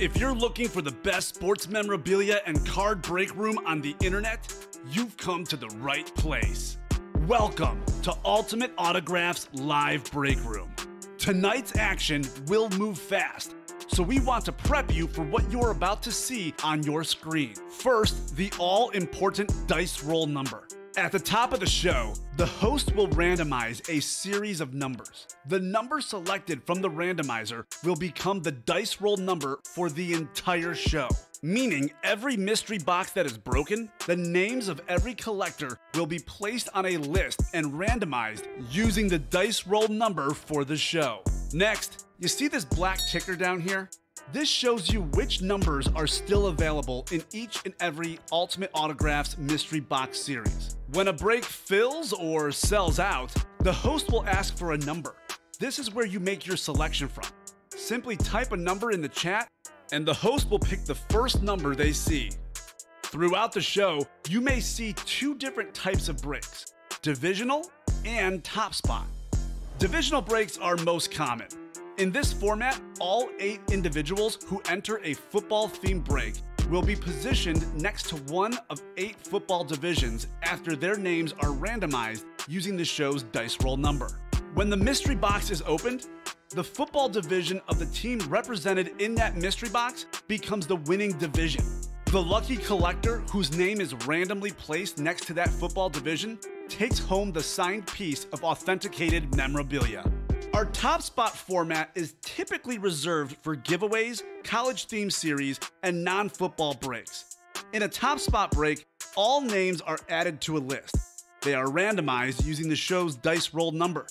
If you're looking for the best sports memorabilia and card break room on the internet, you've come to the right place. Welcome to Ultimate Autographs Live Break Room. Tonight's action will move fast, so we want to prep you for what you're about to see on your screen. First, the all important dice roll number. At the top of the show, the host will randomize a series of numbers. The number selected from the randomizer will become the dice roll number for the entire show. Meaning, every mystery box that is broken, the names of every collector will be placed on a list and randomized using the dice roll number for the show. Next, you see this black ticker down here? This shows you which numbers are still available in each and every Ultimate Autographs Mystery Box series. When a break fills or sells out, the host will ask for a number. This is where you make your selection from. Simply type a number in the chat, and the host will pick the first number they see. Throughout the show, you may see two different types of breaks divisional and top spot. Divisional breaks are most common. In this format, all eight individuals who enter a football themed break will be positioned next to one of eight football divisions after their names are randomized using the show's dice roll number. When the mystery box is opened, the football division of the team represented in that mystery box becomes the winning division. The lucky collector, whose name is randomly placed next to that football division, takes home the signed piece of authenticated memorabilia. Our top spot format is typically reserved for giveaways, college theme series, and non football breaks. In a top spot break, all names are added to a list. They are randomized using the show's dice roll number.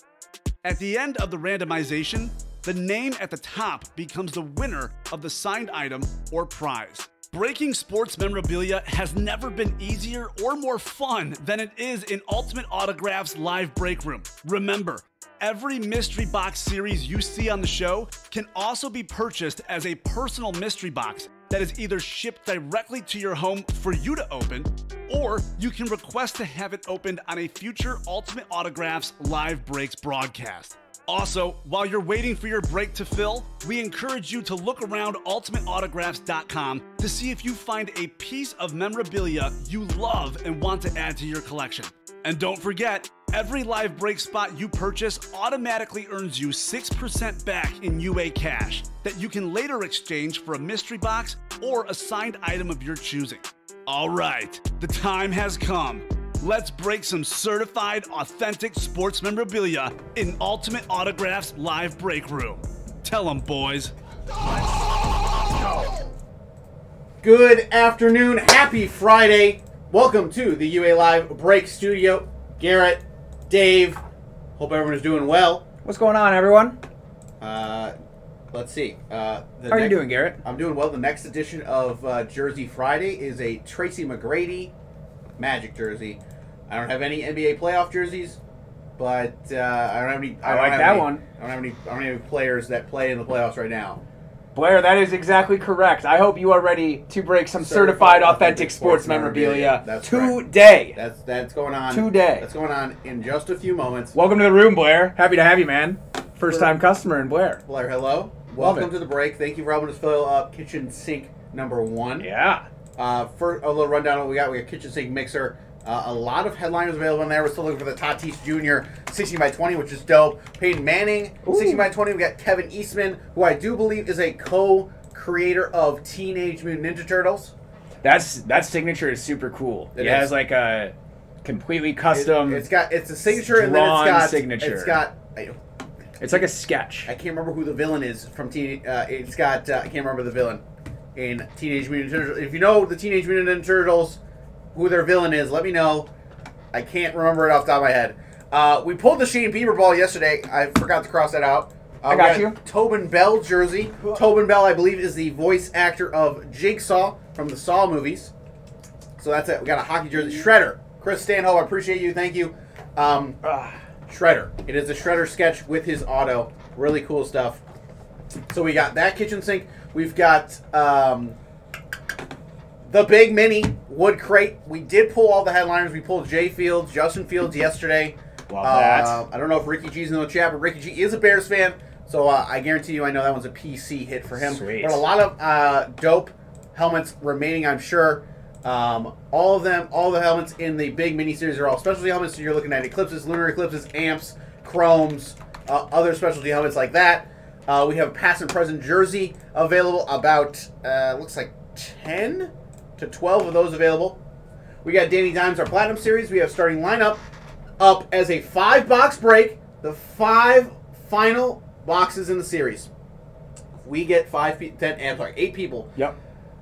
At the end of the randomization, the name at the top becomes the winner of the signed item or prize. Breaking sports memorabilia has never been easier or more fun than it is in Ultimate Autographs Live Break Room. Remember, Every mystery box series you see on the show can also be purchased as a personal mystery box that is either shipped directly to your home for you to open, or you can request to have it opened on a future Ultimate Autographs Live Breaks broadcast. Also, while you're waiting for your break to fill, we encourage you to look around ultimateautographs.com to see if you find a piece of memorabilia you love and want to add to your collection. And don't forget, every live break spot you purchase automatically earns you 6% back in UA cash that you can later exchange for a mystery box or a signed item of your choosing. All right, the time has come. Let's break some certified, authentic sports memorabilia in Ultimate Autographs Live Break Room. Tell them, boys. Good afternoon. Happy Friday. Welcome to the UA Live Break Studio. Garrett, Dave, hope everyone is doing well. What's going on, everyone? Uh, let's see. Uh, the How are you doing, Garrett? I'm doing well. The next edition of uh, Jersey Friday is a Tracy McGrady Magic jersey. I don't have any NBA playoff jerseys, but uh, I don't have any. I don't like that any- one. I don't have any. I don't have any players that play in the playoffs right now. Blair, that is exactly correct. I hope you are ready to break some Certified certified, authentic sports sports memorabilia. memorabilia That's correct. today. That's that's going on Today. That's going on in just a few moments. Welcome to the room, Blair. Happy to have you, man. First time customer in Blair. Blair, hello. Welcome to the break. Thank you for helping us fill up kitchen sink number one. Yeah. Uh, for a little rundown of what we got, we got kitchen sink mixer. Uh, a lot of headliners available in there. We're still looking for the Tatis Jr. 16 by 20, which is dope. Peyton Manning, 16 by 20. We got Kevin Eastman, who I do believe is a co-creator of Teenage Mutant Ninja Turtles. That's that signature is super cool. It It, has like a completely custom. It, has got it's a signature, and then it's got signature. It's got. I, it's like a sketch. I can't remember who the villain is from Teen. Uh, it's got. Uh, I can't remember the villain in Teenage Mutant Ninja Turtles. If you know the Teenage Mutant Ninja Turtles, who their villain is, let me know. I can't remember it off the top of my head. Uh, we pulled the Shane Bieber ball yesterday. I forgot to cross that out. Uh, I we got you. Tobin Bell jersey. Tobin Bell, I believe, is the voice actor of Jigsaw from the Saw movies. So that's it. We got a hockey jersey. Shredder. Chris Stanhope, I appreciate you. Thank you. Um, Ah, Shredder. It is a Shredder sketch with his auto. Really cool stuff. So we got that kitchen sink. We've got um, the big mini wood crate. We did pull all the headliners. We pulled Jay Fields, Justin Fields yesterday. Love Uh, that. I don't know if Ricky G's in the chat, but Ricky G is a Bears fan. So uh, I guarantee you, I know that one's a PC hit for him. Sweet. But a lot of uh, dope helmets remaining, I'm sure. Um, all of them, all the helmets in the big mini series are all specialty helmets. So you're looking at eclipses, lunar eclipses, amps, chromes, uh, other specialty helmets like that. Uh, we have a past and present jersey available. About uh, looks like ten to twelve of those available. We got Danny Dimes, our Platinum Series. We have starting lineup up as a five box break. The five final boxes in the series. If we get five, pe- ten, I'm sorry, eight people. Yep.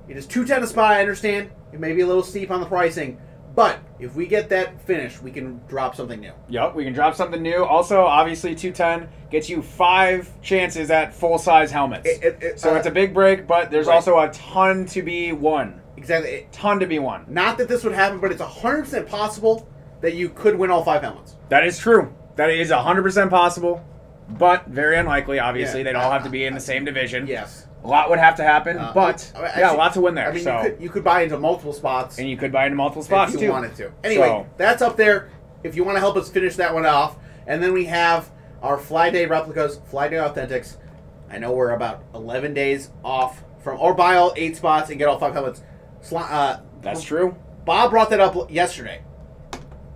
It is two ten a spot. I understand. It may be a little steep on the pricing, but if we get that finished, we can drop something new. Yep, we can drop something new. Also, obviously, 210 gets you five chances at full size helmets. It- it- it, so uh, it's a big break, but there's right. also a ton to be won. Exactly. It- Ton to be won. not that this would happen, but it's hundred percent possible that you could win all five helmets. That is true. That is 100% possible, but very unlikely. Obviously, Yeah. they'd all have to be in the same division. Yes. A lot would have to happen, Uh, but I mean, yeah, a actually- lot to win there. I mean, so you could you could buy into multiple spots. and you could buy into multiple spots if you too. wanted to. Anyway, So- that's up there. If you want to help us finish that one off, and then we have our Fly Day replicas, Fly Day Authentics. I know we're about 11 days off from, or buy all eight spots and get all five helmets. Sli- Uh, That's true. Bob brought that up yesterday,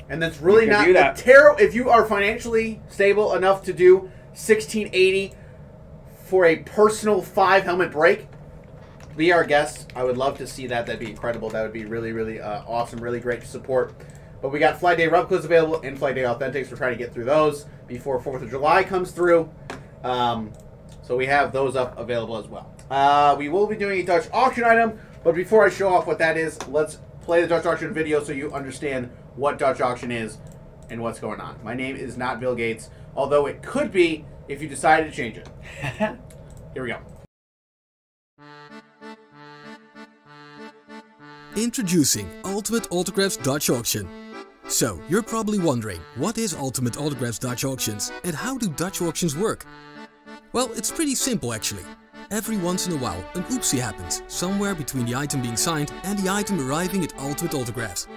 and that's really not that. terrible. If you are financially stable enough to do 1680 for a personal five helmet break, be our guest. I would love to see that. That'd be incredible. That would be really, really uh, awesome. Really great to support. But we got Fly Day replicas available and Fly Day Authentics. We're trying to get through those before Fourth of July comes through. Um, so we have those up available as well. Uh, we will be doing a Dutch auction item, but before I show off what that is, let's play the Dutch auction video so you understand what Dutch auction is and what's going on. My name is not Bill Gates, although it could be if you decided to change it. Here we go. Introducing Ultimate Autographs Dutch Auction. So, you're probably wondering, what is Ultimate Autographs Dutch Auctions and how do Dutch auctions work? Well, it's pretty simple actually. Every once in a while, an oopsie happens, somewhere between the item being signed and the item arriving at Ultimate Autographs.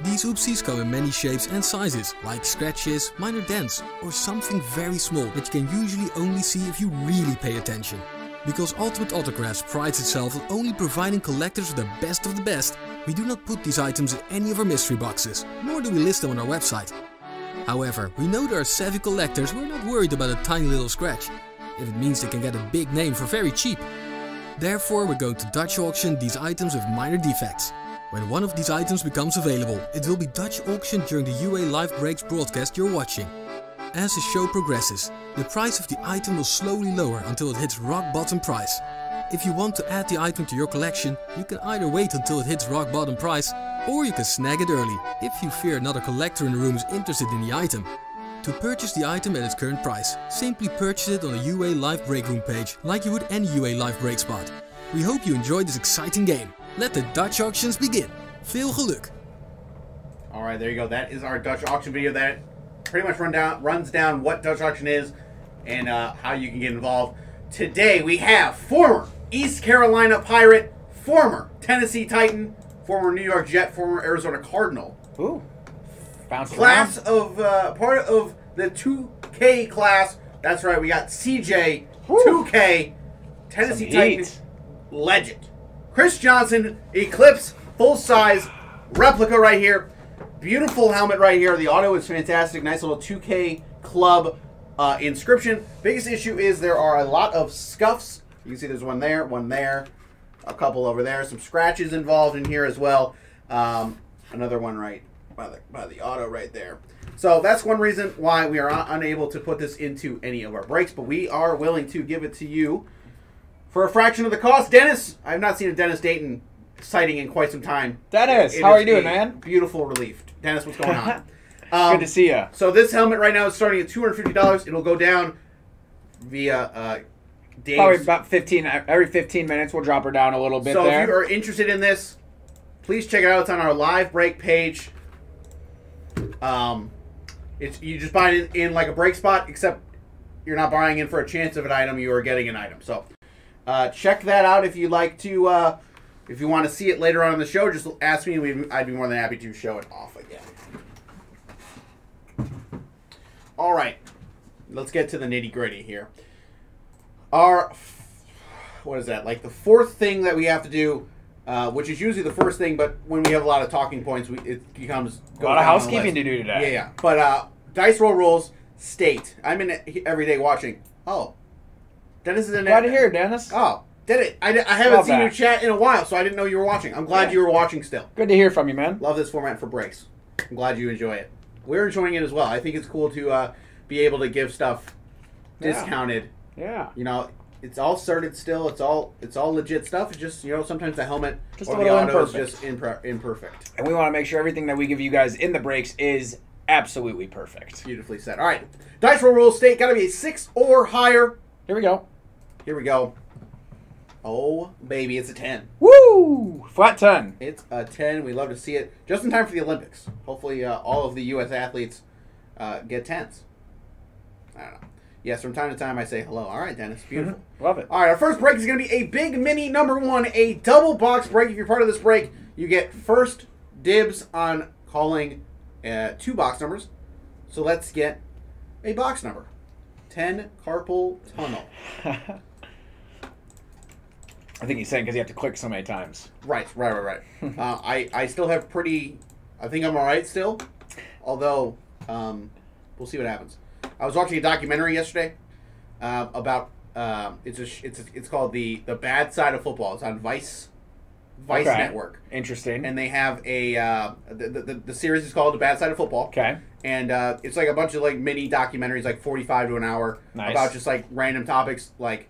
These oopsies come in many shapes and sizes, like scratches, minor dents, or something very small that you can usually only see if you really pay attention. Because Ultimate Autographs prides itself on only providing collectors with the best of the best, we do not put these items in any of our mystery boxes, nor do we list them on our website. However, we know there are savvy collectors who are not worried about a tiny little scratch, if it means they can get a big name for very cheap. Therefore, we're going to Dutch auction these items with minor defects. When one of these items becomes available, it will be Dutch auctioned during the UA Live Breaks broadcast you're watching. As the show progresses, the price of the item will slowly lower until it hits rock bottom price. If you want to add the item to your collection, you can either wait until it hits rock bottom price, or you can snag it early if you fear another collector in the room is interested in the item. To purchase the item at its current price, simply purchase it on a UA Live Break Room page like you would any UA Live Break spot. We hope you enjoyed this exciting game. Let the Dutch auctions begin. Veel geluk! All right, there you go. That is our Dutch auction video. That pretty much run down, runs down what Dutch auction is and uh, how you can get involved. Today we have former East Carolina Pirate, former Tennessee Titan, former New York Jet, former Arizona Cardinal, Ooh. Class around. of uh, part of the 2K class. That's right, we got CJ Whew. 2K Tennessee Some Titan heat. legend. Chris Johnson Eclipse full size replica right here. Beautiful helmet right here. The auto is fantastic. Nice little 2K club uh, inscription. Biggest issue is there are a lot of scuffs. You can see there's one there, one there, a couple over there. Some scratches involved in here as well. Um, another one right by the by the auto right there. So that's one reason why we are un- unable to put this into any of our breaks, but we are willing to give it to you for a fraction of the cost. Dennis, I have not seen a Dennis Dayton sighting in quite some time. Dennis, It how are you doing, man? Beautiful relief. Dennis, what's going on? Um, Good to see you. So this helmet right now is starting at two hundred fifty dollars. It'll go down via uh, Dave's. Probably about 15, every 15 minutes we'll drop her down a little bit so there. if you are interested in this, please check it out. It's on our live break page. Um, it's you just buy it in like a break spot, except you're not buying in for a chance of an item. You are getting an item. So uh, check that out if you'd like to. Uh, if you want to see it later on in the show, just ask me. I'd be more than happy to show it off again. All right, let's get to the nitty gritty here. our what is that? Like the fourth thing that we have to do, uh, which is usually the first thing, but when we have a lot of talking points, we, it becomes A lot of housekeeping to do today. Yeah, yeah. But uh, dice roll rules state. I'm in it every day watching. Oh, Dennis is in Glad it. to hear, Dennis. Oh, did it? I, I haven't Love seen you that. chat in a while, so I didn't know you were watching. I'm glad Yeah. you were watching still. Good to hear from you, man. Love this format for breaks. I'm glad you enjoy it. We're enjoying it as well. I think it's cool to uh, be able to give stuff Yeah. discounted. Yeah. You know, it's all started still. It's all it's all legit stuff. It's just you know sometimes the helmet Just or the auto is imperfect. just impre- imperfect. And we want to make sure everything that we give you guys in the breaks is absolutely perfect. Beautifully said. All right, dice roll rules state got to be a six or higher. Here we go. Here we go. Oh baby, it's a ten. Woo! Flat 10. It's a 10. We love to see it. Just in time for the Olympics. Hopefully, uh, all of the U.S. athletes uh, get 10s. I don't know. Yes, from time to time I say hello. All right, Dennis. Beautiful. Love it. All right, our first break is going to be a big mini number one, a double box break. If you're part of this break, you get first dibs on calling uh, two box numbers. So let's get a box number 10 carpal tunnel. I think he's saying because you have to click so many times. Right, right, right, right. uh, I, I still have pretty. I think I'm all right still. Although, um, we'll see what happens. I was watching a documentary yesterday uh, about. Um, it's a it's a, it's called the the bad side of football. It's on Vice Vice Okay. Network, Interesting. and they have a uh, the, the the series is called the bad side of football. okay. And uh, it's like a bunch of like mini documentaries, like forty five to an hour, Nice. about just like random topics. Like,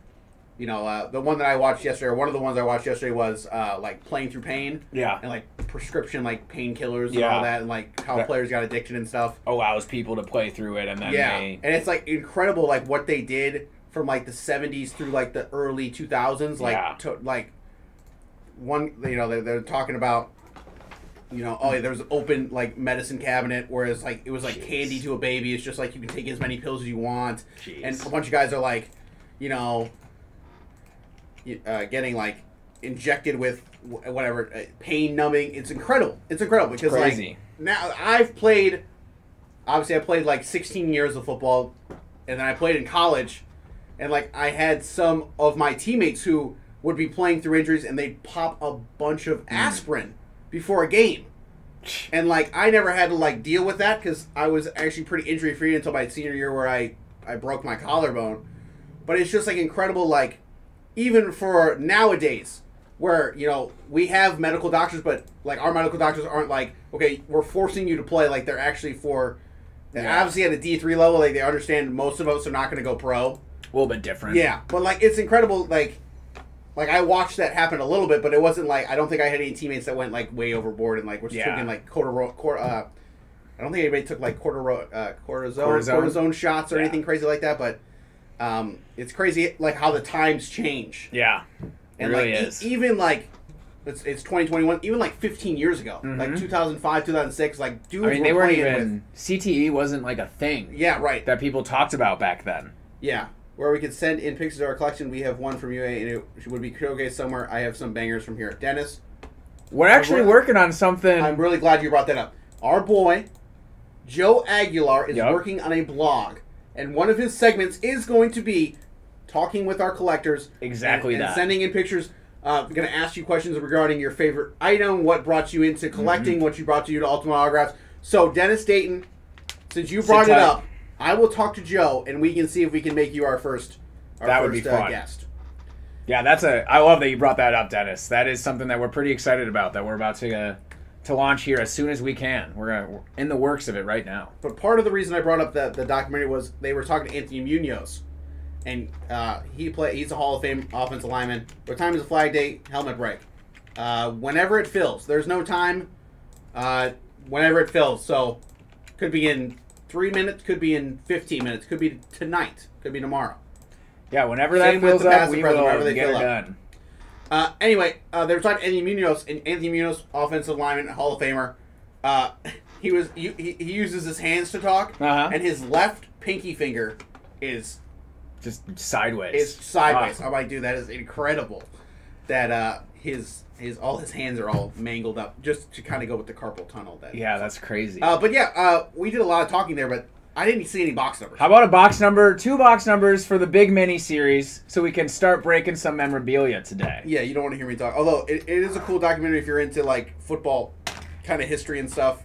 you know, uh, the one that I watched yesterday, or one of the ones I watched yesterday was uh, like playing through pain Yeah. and like prescription like painkillers and Yeah. all that, and like how That- players got addiction and stuff. Allows people to play through it and then yeah, they. and it's like incredible, like what they did from like the '70s through like the early 2000s, like Yeah. to, like one, you know, they're, they're talking about. You know, oh yeah, there was an open like medicine cabinet, whereas like it was like Jeez. candy to a baby. It's just like you can take as many pills as you want, Jeez. and a bunch of guys are like, you know, uh, getting like injected with whatever uh, pain numbing. It's incredible. It's incredible because crazy. like now I've played. Obviously, I played like 16 years of football, and then I played in college, and like I had some of my teammates who would be playing through injuries, and they'd pop a bunch of aspirin before a game. And like I never had to like deal with that because I was actually pretty injury free until my senior year where I I broke my collarbone. But it's just like incredible, like even for nowadays, where you know we have medical doctors, but like our medical doctors aren't like okay, we're forcing you to play. Like they're actually for Yeah. obviously at a D three level, like they understand most of us are not going to go pro. a little bit different. Yeah, but like it's incredible. Like, like I watched that happen a little bit, but it wasn't like I don't think I had any teammates that went like way overboard and like were Yeah. taking like cortisol. Cor- uh, I don't think anybody took like cortisol, uh, cortisone, Cortisone? cortisone, shots or Yeah. anything crazy like that. But um, it's crazy like how the times change Yeah. It and really like e- is. even like. It's, it's 2021, even like 15 years ago, like Mhm. 2005, 2006, like dudes I mean, were they weren't even. CTE wasn't like a thing. Yeah, right. that people talked about back then. Yeah, where we could send in pictures of our collection. We have one from UA, and it would be showcased somewhere. I have some bangers from here. Dennis, We're actually working on something. I'm really glad you brought that up. Our boy, Joe Aguilar, is Yup. working on a blog, and one of his segments is going to be talking with our collectors. Exactly and, and that. sending in pictures. Uh, going to ask you questions regarding your favorite item, what brought you into collecting, Mm-hmm. what you brought to you to Ultimate Autographs. So, Dennis Dayton, since you brought it up, I will talk to Joe, and we can see if we can make you our first, our That would first be uh, fun. guest. Yeah, that's a. I love that you brought that up, Dennis. That is something that we're pretty excited about. That we're about to uh, to launch here as soon as we can. We're, gonna, we're in the works of it right now. But part of the reason I brought up the, the documentary was they were talking to Anthony Munoz, and uh, he play he's a Hall of Fame offensive lineman. What time is the flag day? Helmet break. Uh, whenever it fills. There's no time. Uh, whenever it fills. So could be in three minutes. Could be in fifteen minutes. Could be tonight. Could be tomorrow. Yeah, whenever Same that fills up, we will get fill it up. done. Uh, anyway, uh, they were talking to Anthony Munoz, and Anthony Munoz, offensive lineman, Hall of Famer. Uh, he was he, he uses his hands to talk, Uh-huh. and his left pinky finger is Just sideways. is sideways. I'm like, dude, that is incredible. That uh, his his all his hands are all mangled up, just to kind of go with the carpal tunnel. That yeah, that's crazy. Uh, but yeah, uh, we did a lot of talking there, but I didn't see any box numbers. How about a box number, two box numbers for the big mini series, so we can start breaking some memorabilia today. Yeah, you don't want to hear me talk. Although it, it is a cool documentary if you're into like football kind of history and stuff.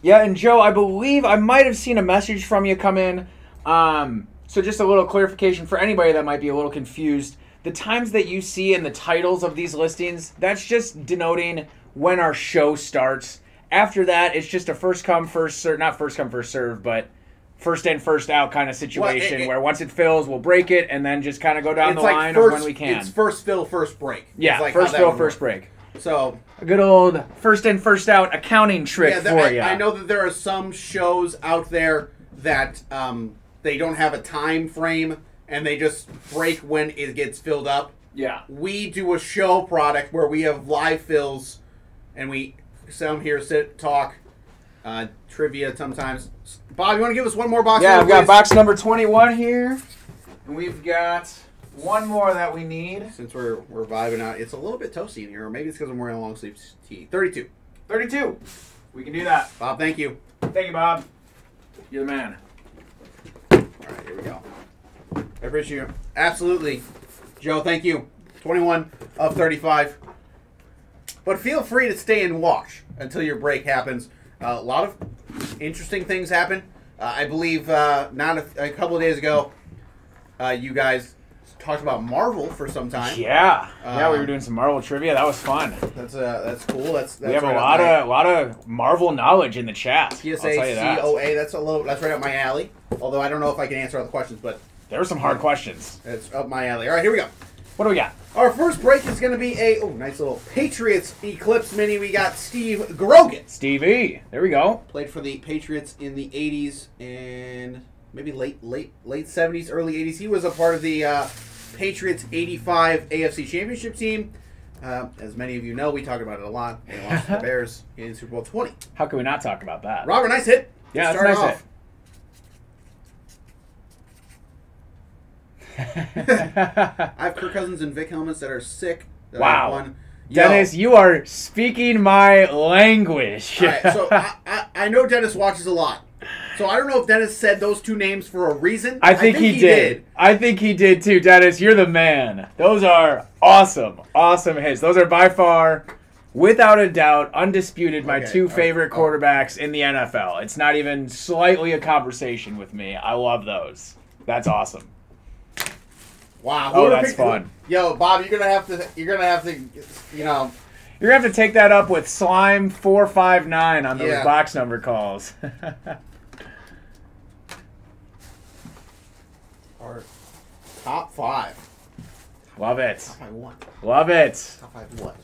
Yeah, and Joe, I believe I might have seen a message from you come in. Um, so just a little clarification for anybody that might be a little confused. The times that you see in the titles of these listings, that's just denoting when our show starts. After that, it's just a first come, first serve, not first come, first serve, but first in, first out kind of situation it- where once it fills, we'll break it and then just kind of go down the like line first, of when we can. It's first fill, first break. yeah, like first fill, first break. So A good old first in, first out accounting trick yeah, for that, you. I, I know that there are some shows out there that um, they don't have a time frame and they just break when it gets filled up. Yeah. We do a show product where we have live fills, and we some here sit talk, uh, trivia sometimes. Bob, you want to give us one more box? Yeah, I've got please? box number 21 here. And we've got one more that we need. Since we're we're vibing out, it's a little bit toasty in here, or maybe it's because I'm wearing a long sleeve tee. Thirty-two. 32. We can do that. Bob, thank you. Thank you, Bob. You're the man. All right, here we go. I appreciate you. Absolutely. Joe, thank you. 21 of 35. But feel free to stay and watch until your break happens. Uh, a lot of interesting things happen. Uh, I believe uh, not a, a couple of days ago, uh, you guys talked about Marvel for some time. Yeah. yeah, we were Um, doing some Marvel trivia. That was fun. That's uh, that's cool. That's, that's we have right a lot of a lot of Marvel knowledge in the chat. PSA that. COA. That's a little. That's right up my alley. Although I don't know if I can answer all the questions, but There were some hard questions. it's up my alley. All right, here we go. What do we got? Our first break is going to be a oh nice little Patriots Eclipse mini. We got Steve Grogan. Stevie. There we go. Played for the Patriots in the '80s and maybe late late late '70s, early '80s. He was a part of the uh, Patriots '85 AFC Championship team. Uh, as many of you know, we talk about it a lot. They lost to the Bears in Super Bowl 20. How can we not talk about that? Robert, nice hit. Yeah, that's Start a nice off. I have Kirk Cousins and Vick helmets that are sick. that Wow. Yo. Dennis, you are speaking my language. All right, so I, I, I know Dennis watches a lot. So I don't know if Dennis said those two names for a reason. I think, he, did. I think he did too, Dennis. You're the man. Those are awesome, awesome hits. Those are by far, without a doubt, undisputed, my Okay, two favorite oh. quarterbacks in the NFL. It's not even slightly a conversation with me. I love those. That's awesome. Wow. Oh, that's picked- fun. Yo, Bob, you're gonna have to. You're gonna have to. You know. You're gonna have to take that up with Slime four five nine on those Yeah. box number calls. Our top five. love it, Top five what? love it. Top five what?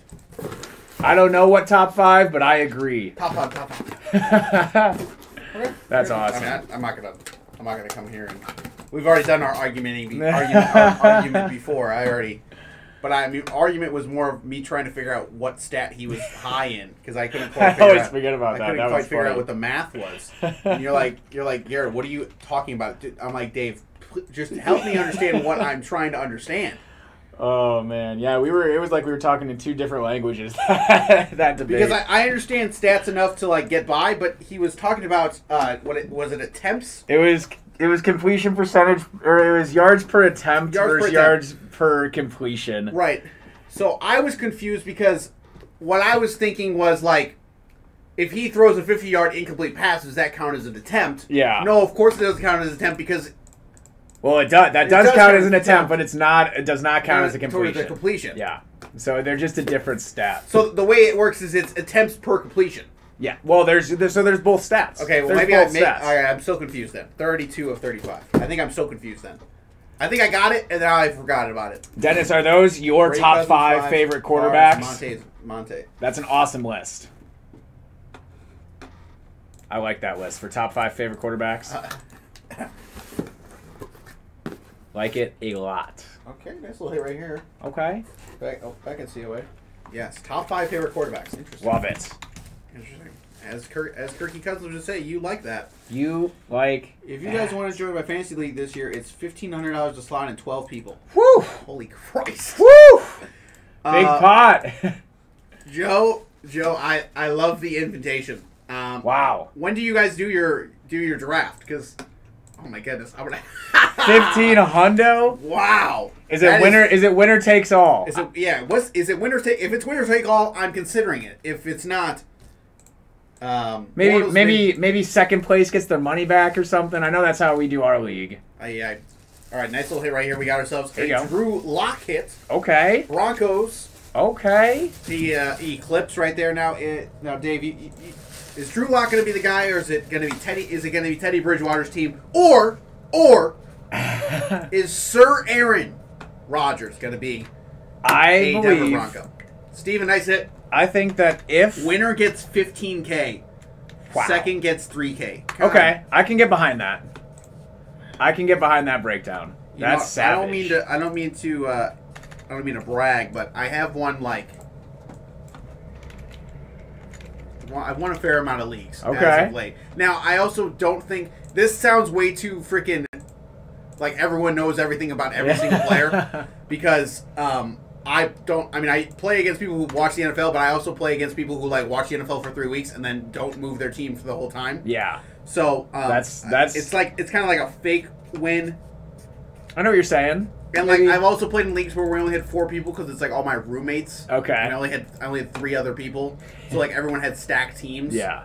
I don't know what top five, but I agree. Top five. Top five. That's awesome. mean, I, I'm not gonna. I'm not gonna come here and. We've already done our argumenting, argument, our argument before. I already. But I mean, argument was more of me trying to figure out what stat he was high in because I couldn't quite I figure always out. forget about I that. couldn't That quite figure out what the math was. And you're like, you're like, Garrett, what are you talking about? I'm like, Dave, just help me understand what I'm trying to understand. Oh man, yeah, we were. It was like we were talking in two different languages. that debate. Because I, I understand stats enough to like get by, but he was talking about uh, what it was it attempts. it was it was completion percentage, or it was yards per attempt Yards per versus attempt. yards per completion. Right. So I was confused because what I was thinking was like, if he throws a 50 yard incomplete pass, does that count as an attempt? Yeah. No, of course it doesn't count as an attempt because Well, it does. That It does, does count as an attempt, attempt. but it's not. It does not count as a completion. completion. Yeah. So they're just a different stat. So the way it works is it's attempts per completion. Yeah. Well, there's, there's so there's both stats. Okay, well there's maybe I make, stats. All right, I'm so confused then. 32 of 35. I think I'm so confused then. I think I got it and now I forgot about it. Dennis, are those your Brady top Cousins, five favorite quarterbacks? Monte, Monte. That's an awesome list. I like that list for top five favorite quarterbacks. Uh, like it a lot. Okay, nice little hit right here. Okay. Back, oh, back in COA. Yes, top five favorite quarterbacks. Interesting. Love it. Interesting. As Kirk, as Kirky Cousins would say, you like that. You like. If you guys want to join my fantasy league this year, it's fifteen hundred dollars to slot in twelve people. Woo! Holy Christ! Woo! Big Uh, pot. Joe, Joe, I I love the invitation. Um, wow. When do you guys do your do your draft because, oh my goodness, I'm gonna. Fifteen a hundo. Wow. Is it That winner? Is, it winner takes all? Is it yeah? What's is it winner take? If it's winner take all, I'm considering it. If it's not, um, maybe Bortles maybe maybe second place gets their money back or something. I know that's how we do our league. I, I, all right, nice little hit right here. We got ourselves There a. Drew Lock hit. Okay. Broncos. Okay. The uh, Eclipse right there. Now, it, now, Dave, you, you, is Drew Lock going to be the guy, or is it going to be Teddy? Is it going to be Teddy Bridgewater's team, or or is Sir Aaron Rodgers going to be I a Denver believe. Bronco? Steven, nice hit. I think that if Winner gets 15k. Wow. Second gets 3k. Okay, I can get behind that. I can get behind that breakdown. You know, That's I don't mean to. I don't mean to. Uh, I don't mean to brag, but I have won like. well, I've won a fair amount of leagues. as Okay. of late. Now I also don't think this sounds way too freaking. Like everyone knows everything about every single player, because um, I don't. I mean, I play against people who watch the NFL, but I also play against people who like watch the NFL for three weeks and then don't move their team for the whole time. Yeah, So um, That's- that's- It's like it's kind of like a fake win I know what you're saying. and like Maybe- I've also played in leagues where we only had four people because it's like all my roommates. Okay. And I only had I only had three other people, so like everyone had stacked teams. Yeah.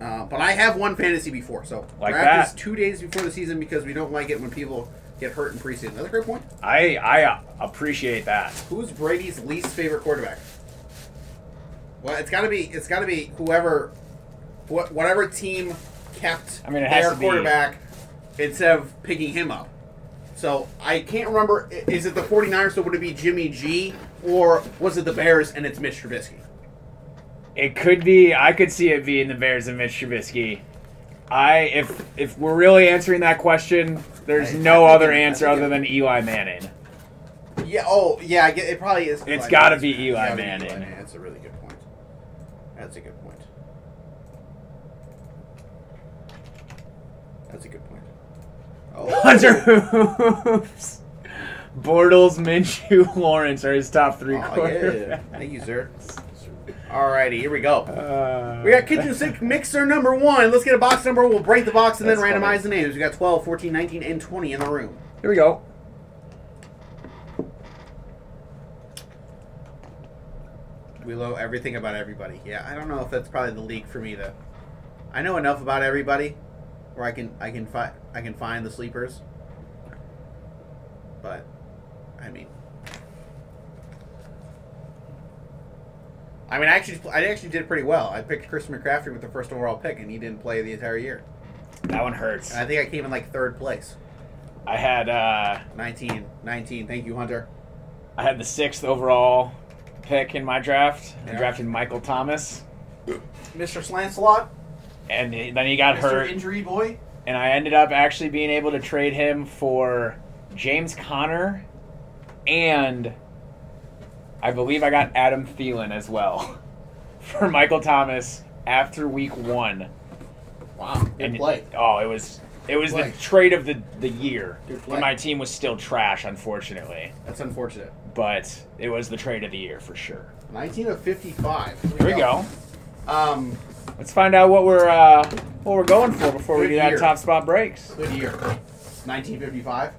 Uh, but I have won fantasy before, so Like that. two days before the season because we don't like it when people get hurt in preseason. That's a great point. I I uh, appreciate that. Who's Brady's least favorite quarterback? Well, it's got to be it's got to be whoever, wh- whatever team kept I mean, it has their to be- quarterback instead of picking him up. So I can't remember. Is it the 49ers? So would it be Jimmy G or was it the Bears and it's Mitch Trubisky? It could be. I could see it being the Bears and Mitch Trubisky. I if if we're really answering that question, there's I- no I think other it- I answer think other than Eli Manning. Yeah. Oh, yeah. I get, it probably is. It's gotta be Eli It's gotta Manning. That's a really good point. That's a good point. That's a good point. Oh. Hunter Hoops, Bortles, Minshew, Lawrence are his top three Oh, yeah. quarterbacks. Thank you, sir. Alrighty, here we go. Uh, We got Kitchen Sink Mixer number one. Let's get a box number. We'll break the box and then randomize funny. the names. We got 12, 14, 19, and 20 in the room. Here we go. We know everything about everybody. Yeah, I don't know if that's probably the leak for me to. I know enough about everybody, where I can I can find I can find the sleepers. But, I mean, I mean, I actually I actually did pretty well. I picked Chris McCaffrey with the first overall pick, and he didn't play the entire year. That one hurts. And I think I came in like third place. I had uh, 19, 19. Thank you, Hunter. I had the sixth overall pick in my draft. I drafted Michael Thomas, Mr. Slancelot, and then he got Mr. hurt, Injury Boy. and I ended up actually being able to trade him for James Conner and I believe I got Adam Thielen as well for Michael Thomas after week one. Wow, good and play. oh, it was it was the trade of the the year. And my team was still trash, unfortunately, That's unfortunate. but it was the trade of the year for sure. 19 of 55. Here we go. Um, Let's find out what we're uh, what we're going for before we do that top spot breaks. good year. 1955.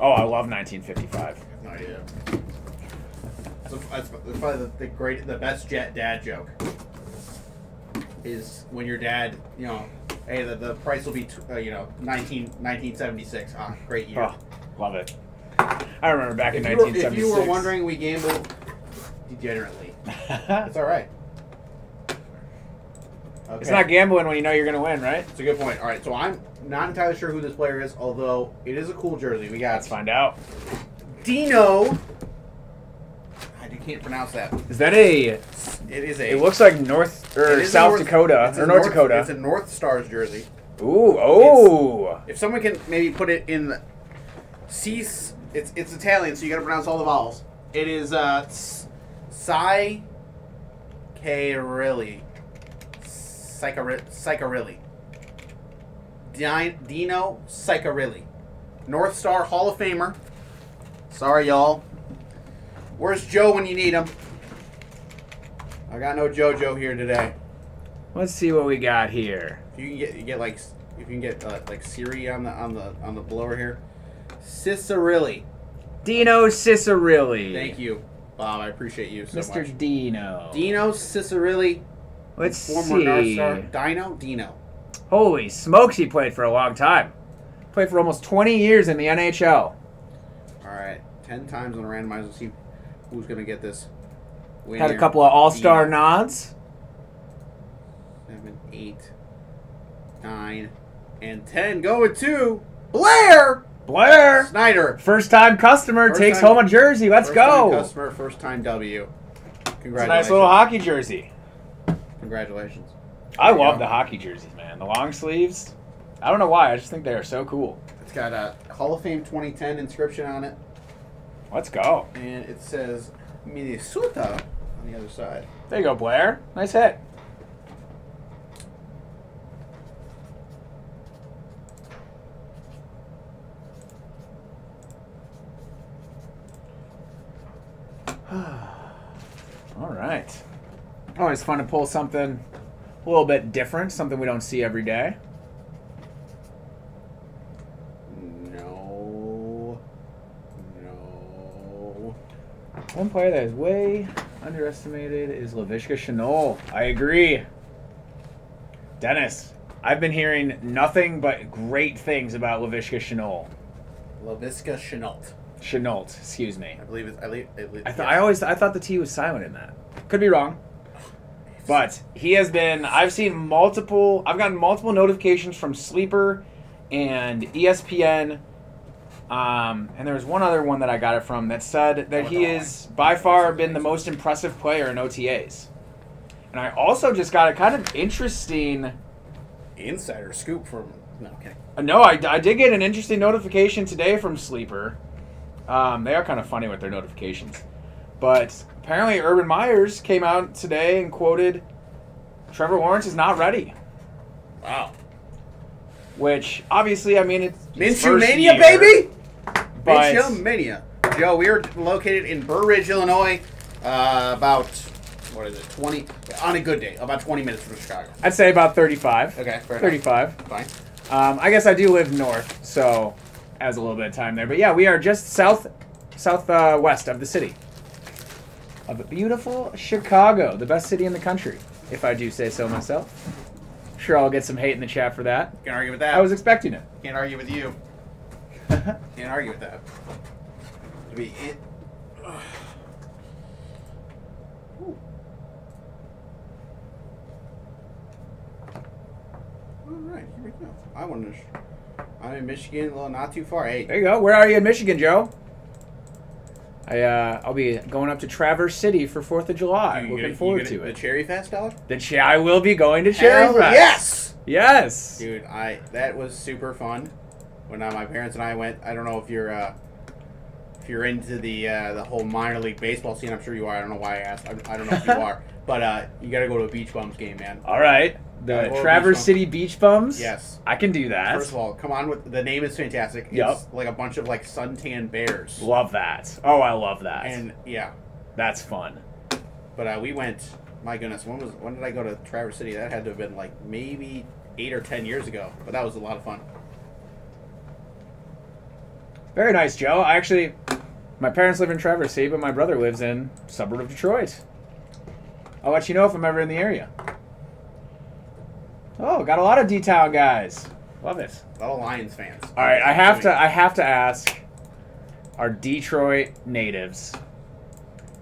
Oh, I love 1955. No idea. That's, that's probably the, the great, the best jet dad joke. Is when your dad, you know, hey, the, the price will be, t- uh, you know, 19, 1976. Ah, great year. Oh, love it. I remember back in if, you were, 1976. if you were wondering, we gambled degenerately. It's all right. Okay. it's not gambling when you know you're gonna win, right? It's a good point. All right, so I'm not entirely sure who this player is, although it is a cool jersey. We got Let's find out. Dino. Can't pronounce that. Is that a? It is a. It looks like North or South North- Dakota or North, It's Dakota. It's a North Stars jersey. Ooh, oh. If someone can maybe put it in the Cis, it's it's Italian, so you got to pronounce all the vowels. It is uh, S- Sai Carilli. Ciccarelli. Di- Dino Ciccarelli. North Star Hall of Famer. Sorry, y'all. Where's Joe when you need him? I got no JoJo here today. Let's see what we got here. If you can get you get like if you can get uh, like Siri on the on the on the blower here. Ciccarelli. Dino Ciccarelli. Thank you, Bob. I appreciate you so Mr. much. Dino. Dino Ciccarelli, Let's former see. Star. Dino. Dino. Holy smokes, he played for a long time. Played for almost 20 years in the NHL. All right, ten times on a randomizer. Let's who's gonna get this. Win Had a couple of all-star Dino. nods. Seven, eight, nine, and ten. Going to Blair Blair, Snyder. first-time customer, First takes time- home a jersey. Let's First time go. Customer, first time W. Congratulations. nice little hockey jersey. Congratulations. I There you love go. the hockey jerseys, man. The long sleeves. I don't know why. I just think they are so cool. It's got a Hall of Fame 2010 inscription on it, Let's go. and it says Minnesota on the other side. There you go, Blair. Nice hit. All right. Always fun to pull something a little bit different, something we don't see every day. No. No. One player that is way underestimated is Lavishka Chanel. I agree. Dennis, I've been hearing nothing but great things about Lavishka Chanel. LaVishka Shenault. Shenault, excuse me. I believe it's. I, believe, I, believe, I thought I always I thought the T was silent in that. Could be wrong. But he has been I've seen multiple I've gotten multiple notifications from Sleeper and ESPN. Um, and there was one other one that I got it from that said that he is by far been the most impressive player in OTAs. And I also just got a kind of interesting insider scoop from. No, okay. Uh, No, I, I did get an interesting notification today from Sleeper. Um, they are kind of funny with their notifications. But apparently, Urban Meyers came out today and quoted Trevor Lawrence is not ready. Wow. Which, obviously, I mean, it's. Minshew Mania, year, baby! But Mania. Joe, we are located in Burr Ridge, Illinois, uh, about, what is it, 20, on a good day, about 20 minutes from Chicago. I'd say about 35. Okay, fair enough. 35. Fine. Um, I guess I do live north, so has a little bit of time there. But yeah, we are just south, southwest uh, of the city, of beautiful Chicago, the best city in the country, if I do say so myself. Sure, I'll get some hate in the chat for that. Can't argue with that. I was expecting it. Can't argue with you. Can't argue with that. To be it. Ooh. All right, here we go. I want to. I'm in Michigan, well, not too far. Hey, There you go. Where are you in Michigan, Joe? I uh, I'll be going up to Traverse City for Fourth of July. Looking gonna- forward to The it. Cherry Fest dollar? The ch- I will be going to Cherry Hell Fest. Yes, Yes. dude. I that was super fun. When uh, my parents and I went, I don't know if you're uh, if you're into the uh, the whole minor league baseball scene. I'm sure you are. I don't know why I asked. I, I don't know if you are, but uh, you got to go to a Beach Bums game, man. All right. The or Traverse Beach Bum. City Beach Bums. Yes. I can do that. First of all, come on with the name is fantastic. It's Yup. like a bunch of like suntan bears. Love that. Oh, I love that. And yeah, That's fun. but uh, we went. My goodness, when was when did I go to Traverse City? That had to have been like maybe eight or ten years ago. But that was a lot of fun. Very nice, Joe. I actually, my parents live in Traverse City, but my brother lives in suburb of Detroit. I'll let you know if I'm ever in the area. Oh, got a lot of D-Town guys. Love it. A lot of Lions fans. All right, I have to. I have to ask our Detroit natives.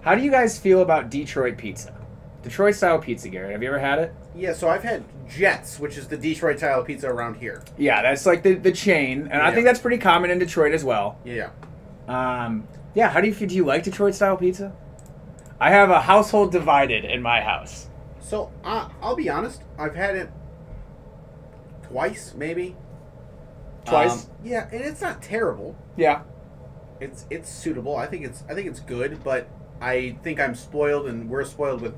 How do you guys feel about Detroit pizza? Detroit style pizza, Gary. Have you ever had it? Yeah, so I've had Jets, which is the Detroit style pizza around here. Yeah, that's like the, the chain, and I think that's pretty common in Detroit as well. Yeah. Um, yeah, how do you do? You like Detroit style pizza? I have a household divided in my house. So uh, I'll be honest, I've had it twice, maybe. Twice? Um, yeah, and it's not terrible. Yeah, It's it's suitable. I think it's I think it's good, but I think I'm spoiled, and we're spoiled with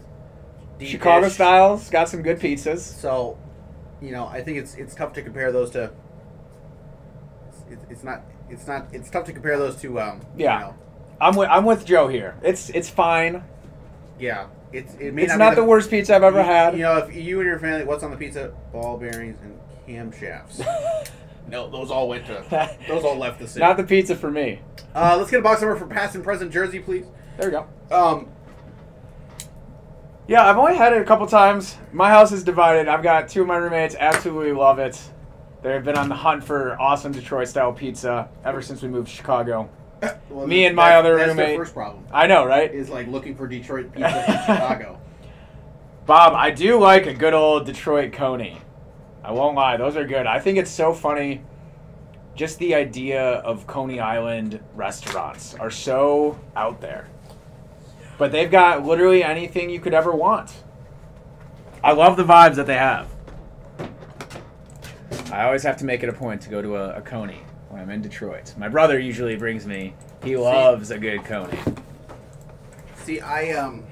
deep Chicago styles got some good pizzas. So, you know, I think it's it's tough to compare those to. It's, it's not it's not it's tough to compare those to um Yeah. you know, I'm with I'm with Joe here. It's it's fine. yeah It's it may It's not, not be the worst pizza I've ever you, had. You know, if you and your family, what's on the pizza? Ball bearings and camshafts. no, those all went to. Those all left the city. Not the pizza for me. uh, let's get a box number for past and present jersey, please. There we go. Um, Yeah, I've only had it a couple times. My house is divided. I've got two of my roommates absolutely love it. They've been on the hunt for awesome Detroit style pizza ever since we moved to Chicago. well, Me and my other that's roommate- first problem I know, right? is like looking for Detroit pizza in Chicago. Bob, I do like a good old Detroit Coney. I won't lie, those are good. I think it's so funny. Just the idea of Coney Island restaurants are so out there. But they've got literally anything you could ever want. I love the vibes that they have. I always have to make it a point to go to a, a Coney when I'm in Detroit. My brother usually brings me. He loves a good Coney. See, I um,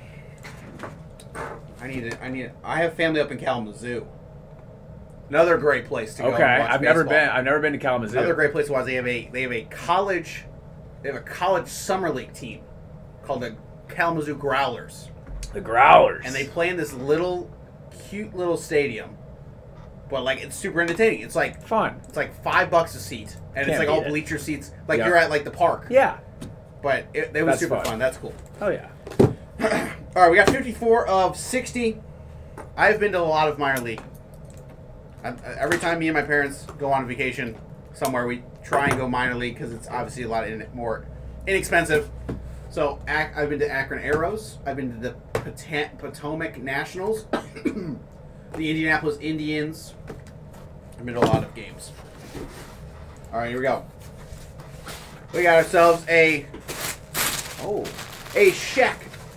I need it. I need. it. I have family up in Kalamazoo. Another great place to go. Okay, and watch I've never been. I've never been to Kalamazoo. Another great place was they have a they have a college they have a college summer league team called the Kalamazoo Growlers, the Growlers. and they play in this little cute little stadium. But like it's super entertaining. It's like fun. it's like five bucks a seat, and Can't it's like all it. bleacher seats, like Yeah. you're at like the park. Yeah. But it, it was super fun. fun. That's cool. Oh yeah. All right, we got 54 of 60. I've been to a lot of minor league. I, every time me and my parents go on vacation somewhere, we try and go minor league because it's obviously a lot in, more inexpensive. So Ac- I've been to Akron Aeros. I've been to the Potomac Nationals, the Indianapolis Indians. I've been to a lot of games. All right, here we go. We got ourselves a oh a Shaq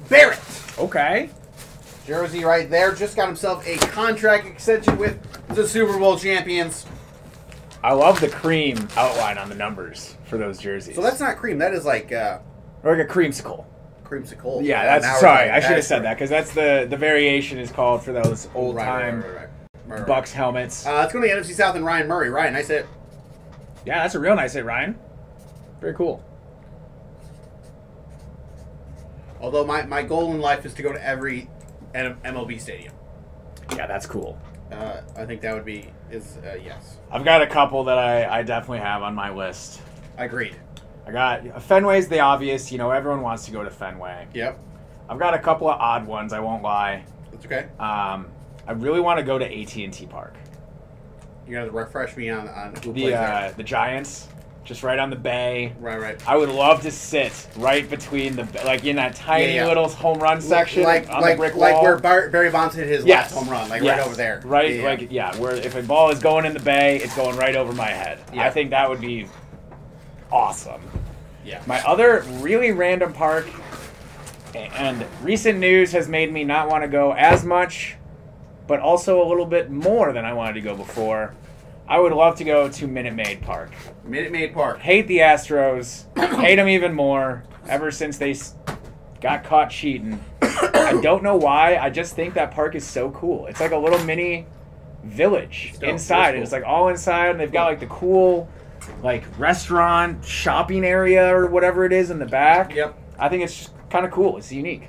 Barrett Okay. jersey right there. Just got himself a contract extension with the Super Bowl champions. I love the cream outline on the numbers for those jerseys. So that's not cream. That is like uh, or like a creamsicle. creamsicle. Yeah, that's sorry. I should have said that because that's the the variation is called for those old Right, time right, right, right. Right, right. Bucks helmets. Uh, let's go to the NFC South and Ryan Murray. Ryan, I said yeah, that's a real nice hit, Ryan. Very cool. Although my, my goal in life is to go to every M- MLB stadium. Yeah, that's cool. Uh, I think that would be is uh, yes. I've got a couple that I, I definitely have on my list. I agreed. I got Fenway's the obvious. You know, everyone wants to go to Fenway. Yep. I've got a couple of odd ones. I won't lie. That's okay. Um, I really want to go to AT and T Park. You gotta refresh me on on who The plays uh, there. the Giants, just right on the bay. Right, right. I would love to sit right between the like in that tiny Yeah, yeah. little home run section like on like the brick like wall. where Bar- Barry Bonds hit his yes, last home run, like Yes. right over there. Right, Yeah. like yeah, where if a ball is going in the bay, it's going right over my head. Yeah. I think that would be awesome. yeah. My other really random park, and recent news has made me not want to go as much, but also a little bit more than I wanted to go before. I would love to go to Minute Maid Park. Minute Maid Park. Hate the Astros, hate them even more ever since they got caught cheating. I don't know why. I just think that park is so cool. It's like a little mini village It's inside. And It's like all inside, and they've got like the cool, like restaurant, shopping area or whatever it is in the back. Yep. I think it's kind of cool. It's unique.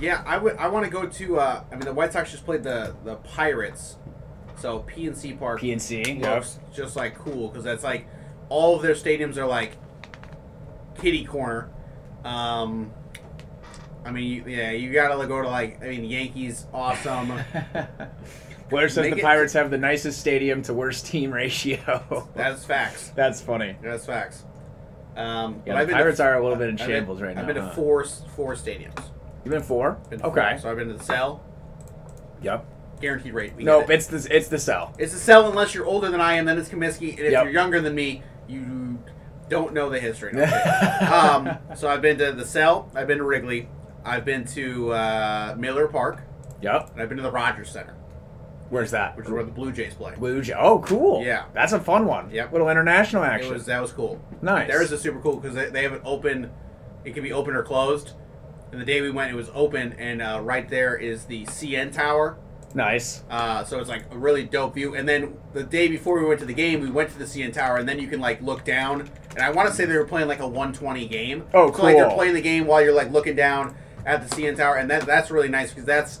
Yeah, I would. I want to go to. Uh, I mean, the White Sox just played the the Pirates, so PNC Park PNC. looks just like cool because that's like all of their stadiums are like kitty corner. Um, I mean, you, yeah, you gotta go to like. I mean, Yankees, awesome. Blair says the it- Pirates have the nicest stadium to worst team ratio. That's facts. That's funny. That's facts. Um, Yeah, but the I've been Pirates to, are a little bit in I've been- shambles right now. I've been to huh? four four stadiums. You've been four. Been to okay. four. So I've been to the Cell, Yep. guaranteed rate. We Nope. get it. It's the it's the cell. It's the Cell unless you're older than I am. Then it's Comiskey, and if Yep. you're younger than me, you don't know the history. No, I'm kidding. um, so I've been to the Cell. I've been to Wrigley. I've been to uh, Miller Park, Yep. and I've been to the Rogers Center, Where's that? which is where the Blue Jays play. Blue Jay. Oh, cool. Yeah. That's a fun one. Yep. Little international It action. was that was cool. nice. There is a super cool because they, they have it open. It can be open or closed. And the day we went, it was open, and uh, right there is the CN Tower. nice. Uh, so it's like a really dope view. And then the day before we went to the game, we went to the CN Tower, and then you can like look down. And I want to say they were playing like a 120 game. Oh, cool. So like they're playing the game while you're like looking down at the CN Tower, and that that's really nice because that's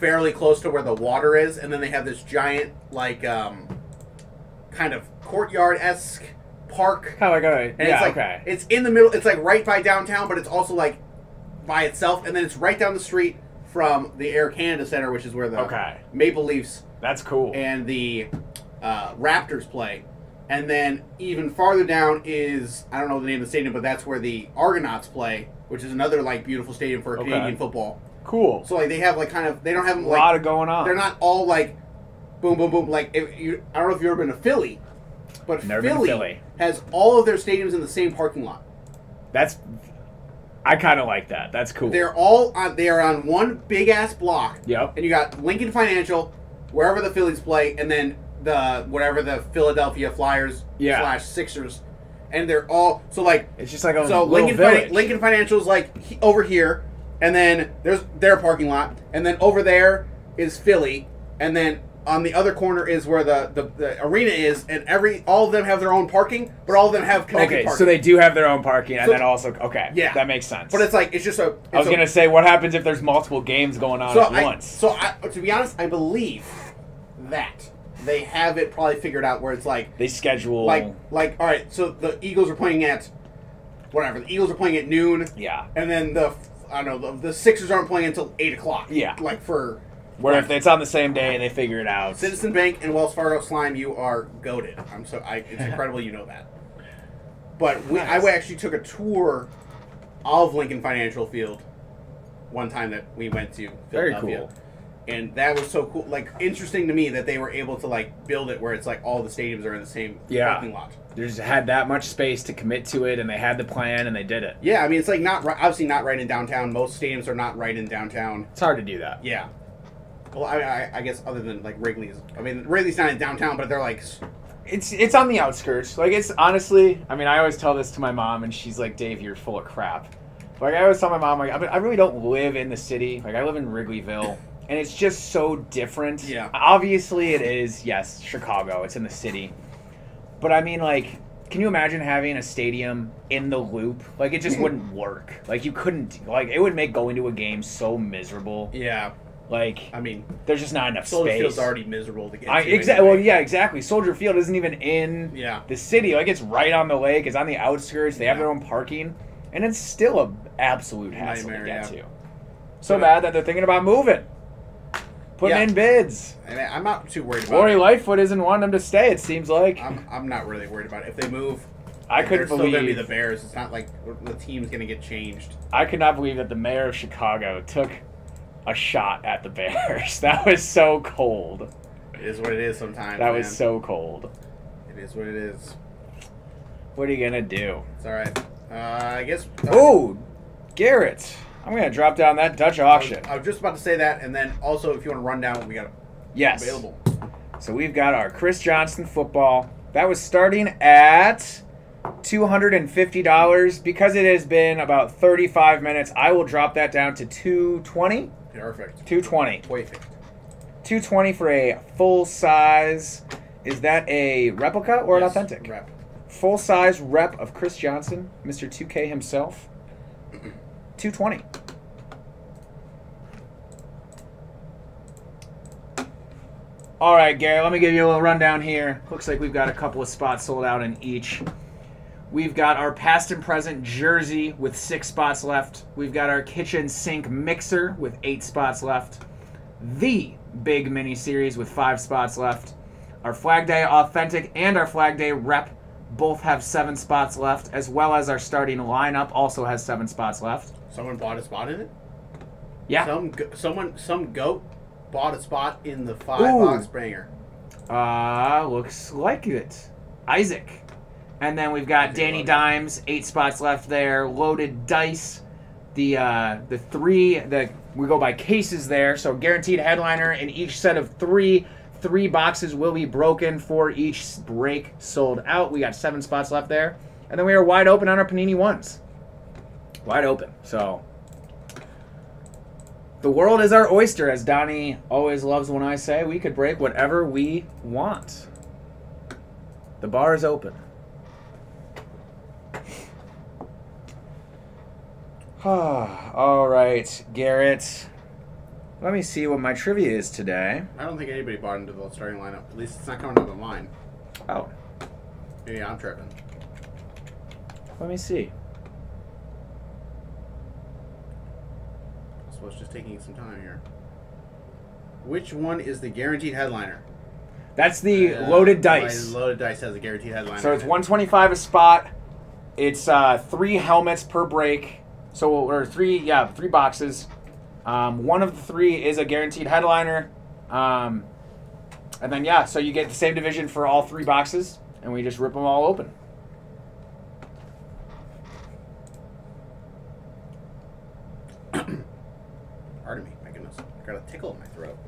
fairly close to where the water is, and then they have this giant like um, kind of courtyard esque park. Kind of like a And yeah, it's like okay. it's in the middle. It's like right by downtown, but it's also like by itself, and then it's right down the street from the Air Canada Center, which is where the Okay. Maple Leafs That's cool. and the uh, Raptors play. And then even farther down is I don't know the name of the stadium, but that's where the Argonauts play, which is another like beautiful stadium for Okay. Canadian football. Cool. So like they have like kind of they don't have them a like lot of going on. they're not all like boom boom boom like if you I don't know if you've ever been to Philly, but Never been to Philly, Philly. has all of their stadiums in the same parking lot. That's. I kind of like that. That's cool. They're all on they are on one big ass block. Yep. And you got Lincoln Financial, wherever the Phillies play, and then the whatever the Philadelphia Flyers Yeah. slash Sixers, and they're all so like It's just like a so little Lincoln village. Finan- Lincoln Financial's like he, over here, and then there's their parking lot, and then over there is Philly, and then on the other corner is where the, the, the arena is, and every all of them have their own parking, but all of them have connected Okay, parking. so they do have their own parking, and So- then also okay, Yeah. that makes sense. but it's like it's just a. It's I was a- gonna say, what happens if there's multiple games going on so at I, once? So I, to be honest, I believe that they have it probably figured out where it's like they schedule like like all right. So the Eagles are playing at whatever. The Eagles are playing at noon, yeah, and then the I don't know the, the Sixers aren't playing until eight o'clock. Yeah. like for where if it's on the same day and they figure it out. Citizen Bank and Wells Fargo Slime, you are goaded. I'm so I, it's incredible you know that. But we, I actually took a tour of Lincoln Financial Field one time that we went to Very Philadelphia. cool. And that was so cool, like interesting to me that they were able to like build it where it's like all the stadiums are in the same Yeah. parking lot. They just had that much space to commit to it, and they had the plan, and they did it. Yeah, I mean it's like not ri- obviously not right in downtown. Most stadiums are not right in downtown. It's hard to do that. Yeah. Well, I, I, I guess other than like Wrigley's, I mean Wrigley's not in downtown, but they're like s- It's it's on the outskirts. Like it's honestly, I mean, I always tell this to my mom, and she's like, "Dave, you're full of crap." Like I always tell my mom, like I I really don't live in the city. Like I live in Wrigleyville, and it's just so different. Yeah. Obviously, it is. Yes, Chicago. It's in the city, but I mean, like, can you imagine having a stadium in the loop? Like it just wouldn't work. Like you couldn't. Like it would make going to a game so miserable. yeah. Like I mean, there's just not enough space. Soldier space. Field's already miserable to get I to. exactly. Well, yeah, exactly. Soldier Field isn't even in Yeah. the city. Like it's right on the lake. It's on the outskirts. They have their own parking, and it's still a absolute hassle Nightmare, to get yeah. to. So Yeah. Uh, bad that they're thinking about moving, putting Yeah. in bids. I mean, I'm not too worried about Lori it. Lightfoot isn't wanting them to stay. It seems like I'm, I'm not really worried about it. If they move, I they're couldn't still going to be the Bears. It's not like the team's going to get changed. I could not believe that the mayor of Chicago took a shot at the Bears. That was so cold. It is what it is sometimes. That was so cold. It is what it is. What are you gonna do? It's all right. Uh, I guess. Oh, Garrett. I'm gonna drop down that Dutch auction. I was just about to say that, and then also if you want to run down what we got Yes. available. So we've got our Chris Johnson football. That was starting at $250 because it has been about 35 minutes. I will drop that down to 220. Perfect. 220. Perfect. 220 for a full size. Is that a replica or an authentic? Rep. Full size rep of Chris Johnson, Mr. 2K himself. 220. All right, Gary, let me give you a little rundown here. Looks like we've got a couple of spots sold out in each. We've got our past and present jersey with six spots left. We've got our kitchen sink mixer with eight spots left. The big mini series with five spots left. Our Flag Day authentic and our Flag Day rep both have seven spots left, as well as our starting lineup also has seven spots left. Someone bought a spot in it. Yeah. Some someone some goat bought a spot in the five Ooh. box banger. Uh, looks like it. Isaac. And then we've got Danny. Dimes, eight spots left there. Loaded dice. The uh, the three the we go by cases there, so guaranteed headliner in each set of three. Three boxes will be broken for each break sold out. We got seven spots left there. And then we are wide open on our Panini ones. Wide open. So the world is our oyster, as Donnie always loves when I say. We could break whatever we want. The bar is open. All right, Garrett. Let me see what my trivia is today. I don't think anybody bought into the starting lineup. At least it's not coming up on mine. Oh, Maybe I'm tripping. let me see. It's just taking some time here. Which one is the guaranteed headliner? That's the Uh, loaded my dice. Loaded dice has a guaranteed headliner. So it's 125 a spot. It's uh, three helmets per break. So or three, yeah, three boxes. Um, one of the three is a guaranteed headliner. Um, and then yeah, so you get the same division for all three boxes, and we just rip them all open. Pardon me. My goodness. I got a tickle in my throat.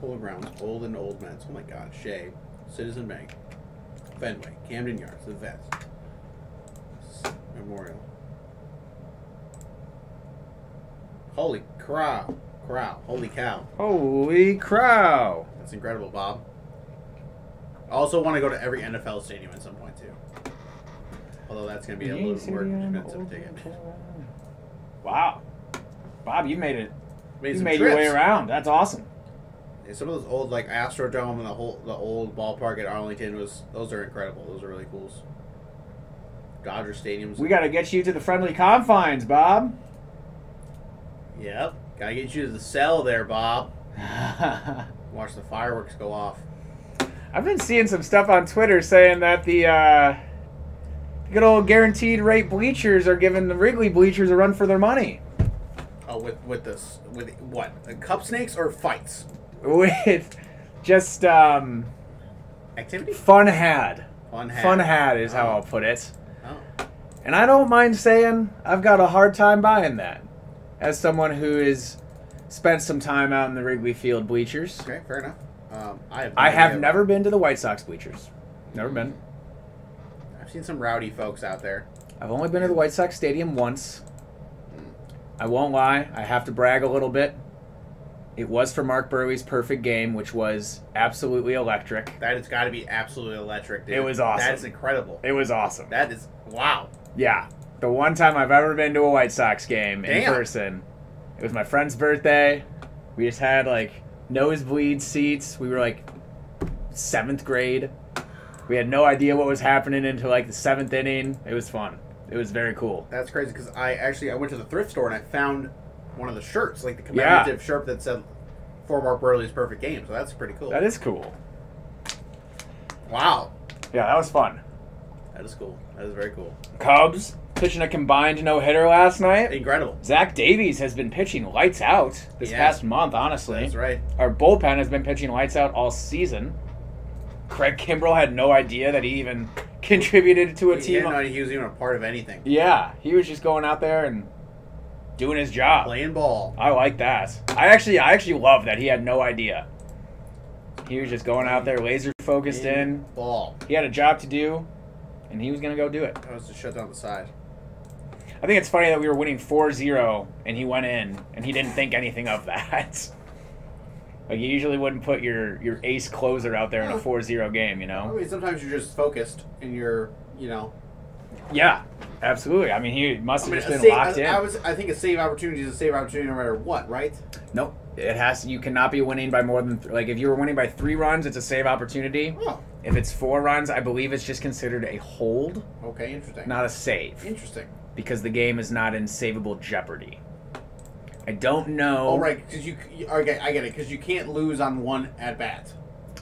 Polo Grounds, Old and Old Mets. Oh my god. Shea, Citizen Bank, Fenway, Camden Yards, the Vets, Memorial. Holy crow. Crow. Holy cow. Holy crow! That's incredible, Bob. I also want to go to every NFL stadium at some point too. Although that's going to be a little more expensive ticket. Wow, Bob, you made it. Made You some made your way around. That's awesome. Yeah, some of those old like Astrodome and the whole the old ballpark at Arlington was those are incredible. Those are really cool. Dodger stadiums. We got to get you to the friendly confines, Bob. Yep. Gotta get you to the cell there, Bob. Watch the fireworks go off. I've been seeing some stuff on Twitter saying that the uh, good old guaranteed rate bleachers are giving the Wrigley bleachers a run for their money. Oh, with with this with what? Cup snakes or fights? With just um, Activity? fun had. Fun hat. Fun had is how Oh. I'll put it. Oh. And I don't mind saying I've got a hard time buying that. As someone who has spent some time out in the Wrigley Field bleachers. Okay, fair enough. Um, I have. I have idea. never been to the White Sox bleachers. Never been. I've seen some rowdy folks out there. I've only been to the White Sox Stadium once. I won't lie, I have to brag a little bit. It was for Mark Buehrle's perfect game, which was absolutely electric. That has got to be absolutely electric, dude. It was awesome. That's incredible. It was awesome. That is wow. Yeah. The one time I've ever been to a White Sox game in person. It was my friend's birthday. We just had like nosebleed seats. We were like seventh grade. We had no idea what was happening until like the seventh inning. It was fun. It was very cool. That's crazy because I actually I went to the thrift store and I found one of the shirts, like the commemorative shirt that said for Mark Buehrle's perfect game. So that's pretty cool. That is cool. wow. Yeah, that was fun. That is cool. That is very cool. Cubs pitching a combined no hitter last night. Incredible. Zach Davies has been pitching lights out this Yeah. past month, honestly. That's right. Our bullpen has been pitching lights out all season. Craig Kimbrel had no idea that he even contributed to a He team. didn't know he was even a part of anything. Yeah, he was just going out there and doing his job. Playing ball. I like that. I actually, I actually love that he had no idea. He was just going out there, laser focused in. Ball. He had a job to do, and he was gonna go do it. That was to shut down the side. I think it's funny that we were winning 4-0 and he went in and he didn't think anything of that. like you usually wouldn't put your your ace closer out there in a 4-0 game, you know. I mean, sometimes you're just focused and you're, you know. Yeah, absolutely. I mean, he must I have mean, just been save, locked I, in. I was. I think a save opportunity is a save opportunity no matter what, right? Nope. It has you cannot be winning by more than th- like if you were winning by 3 runs, it's a save opportunity. Oh, If it's 4 runs, I believe it's just considered a hold, okay, interesting. not a save Interesting. because the game is not in savable jeopardy. I don't know. Oh, right, because you, you. Okay, I get it. Because you can't lose on one at bat.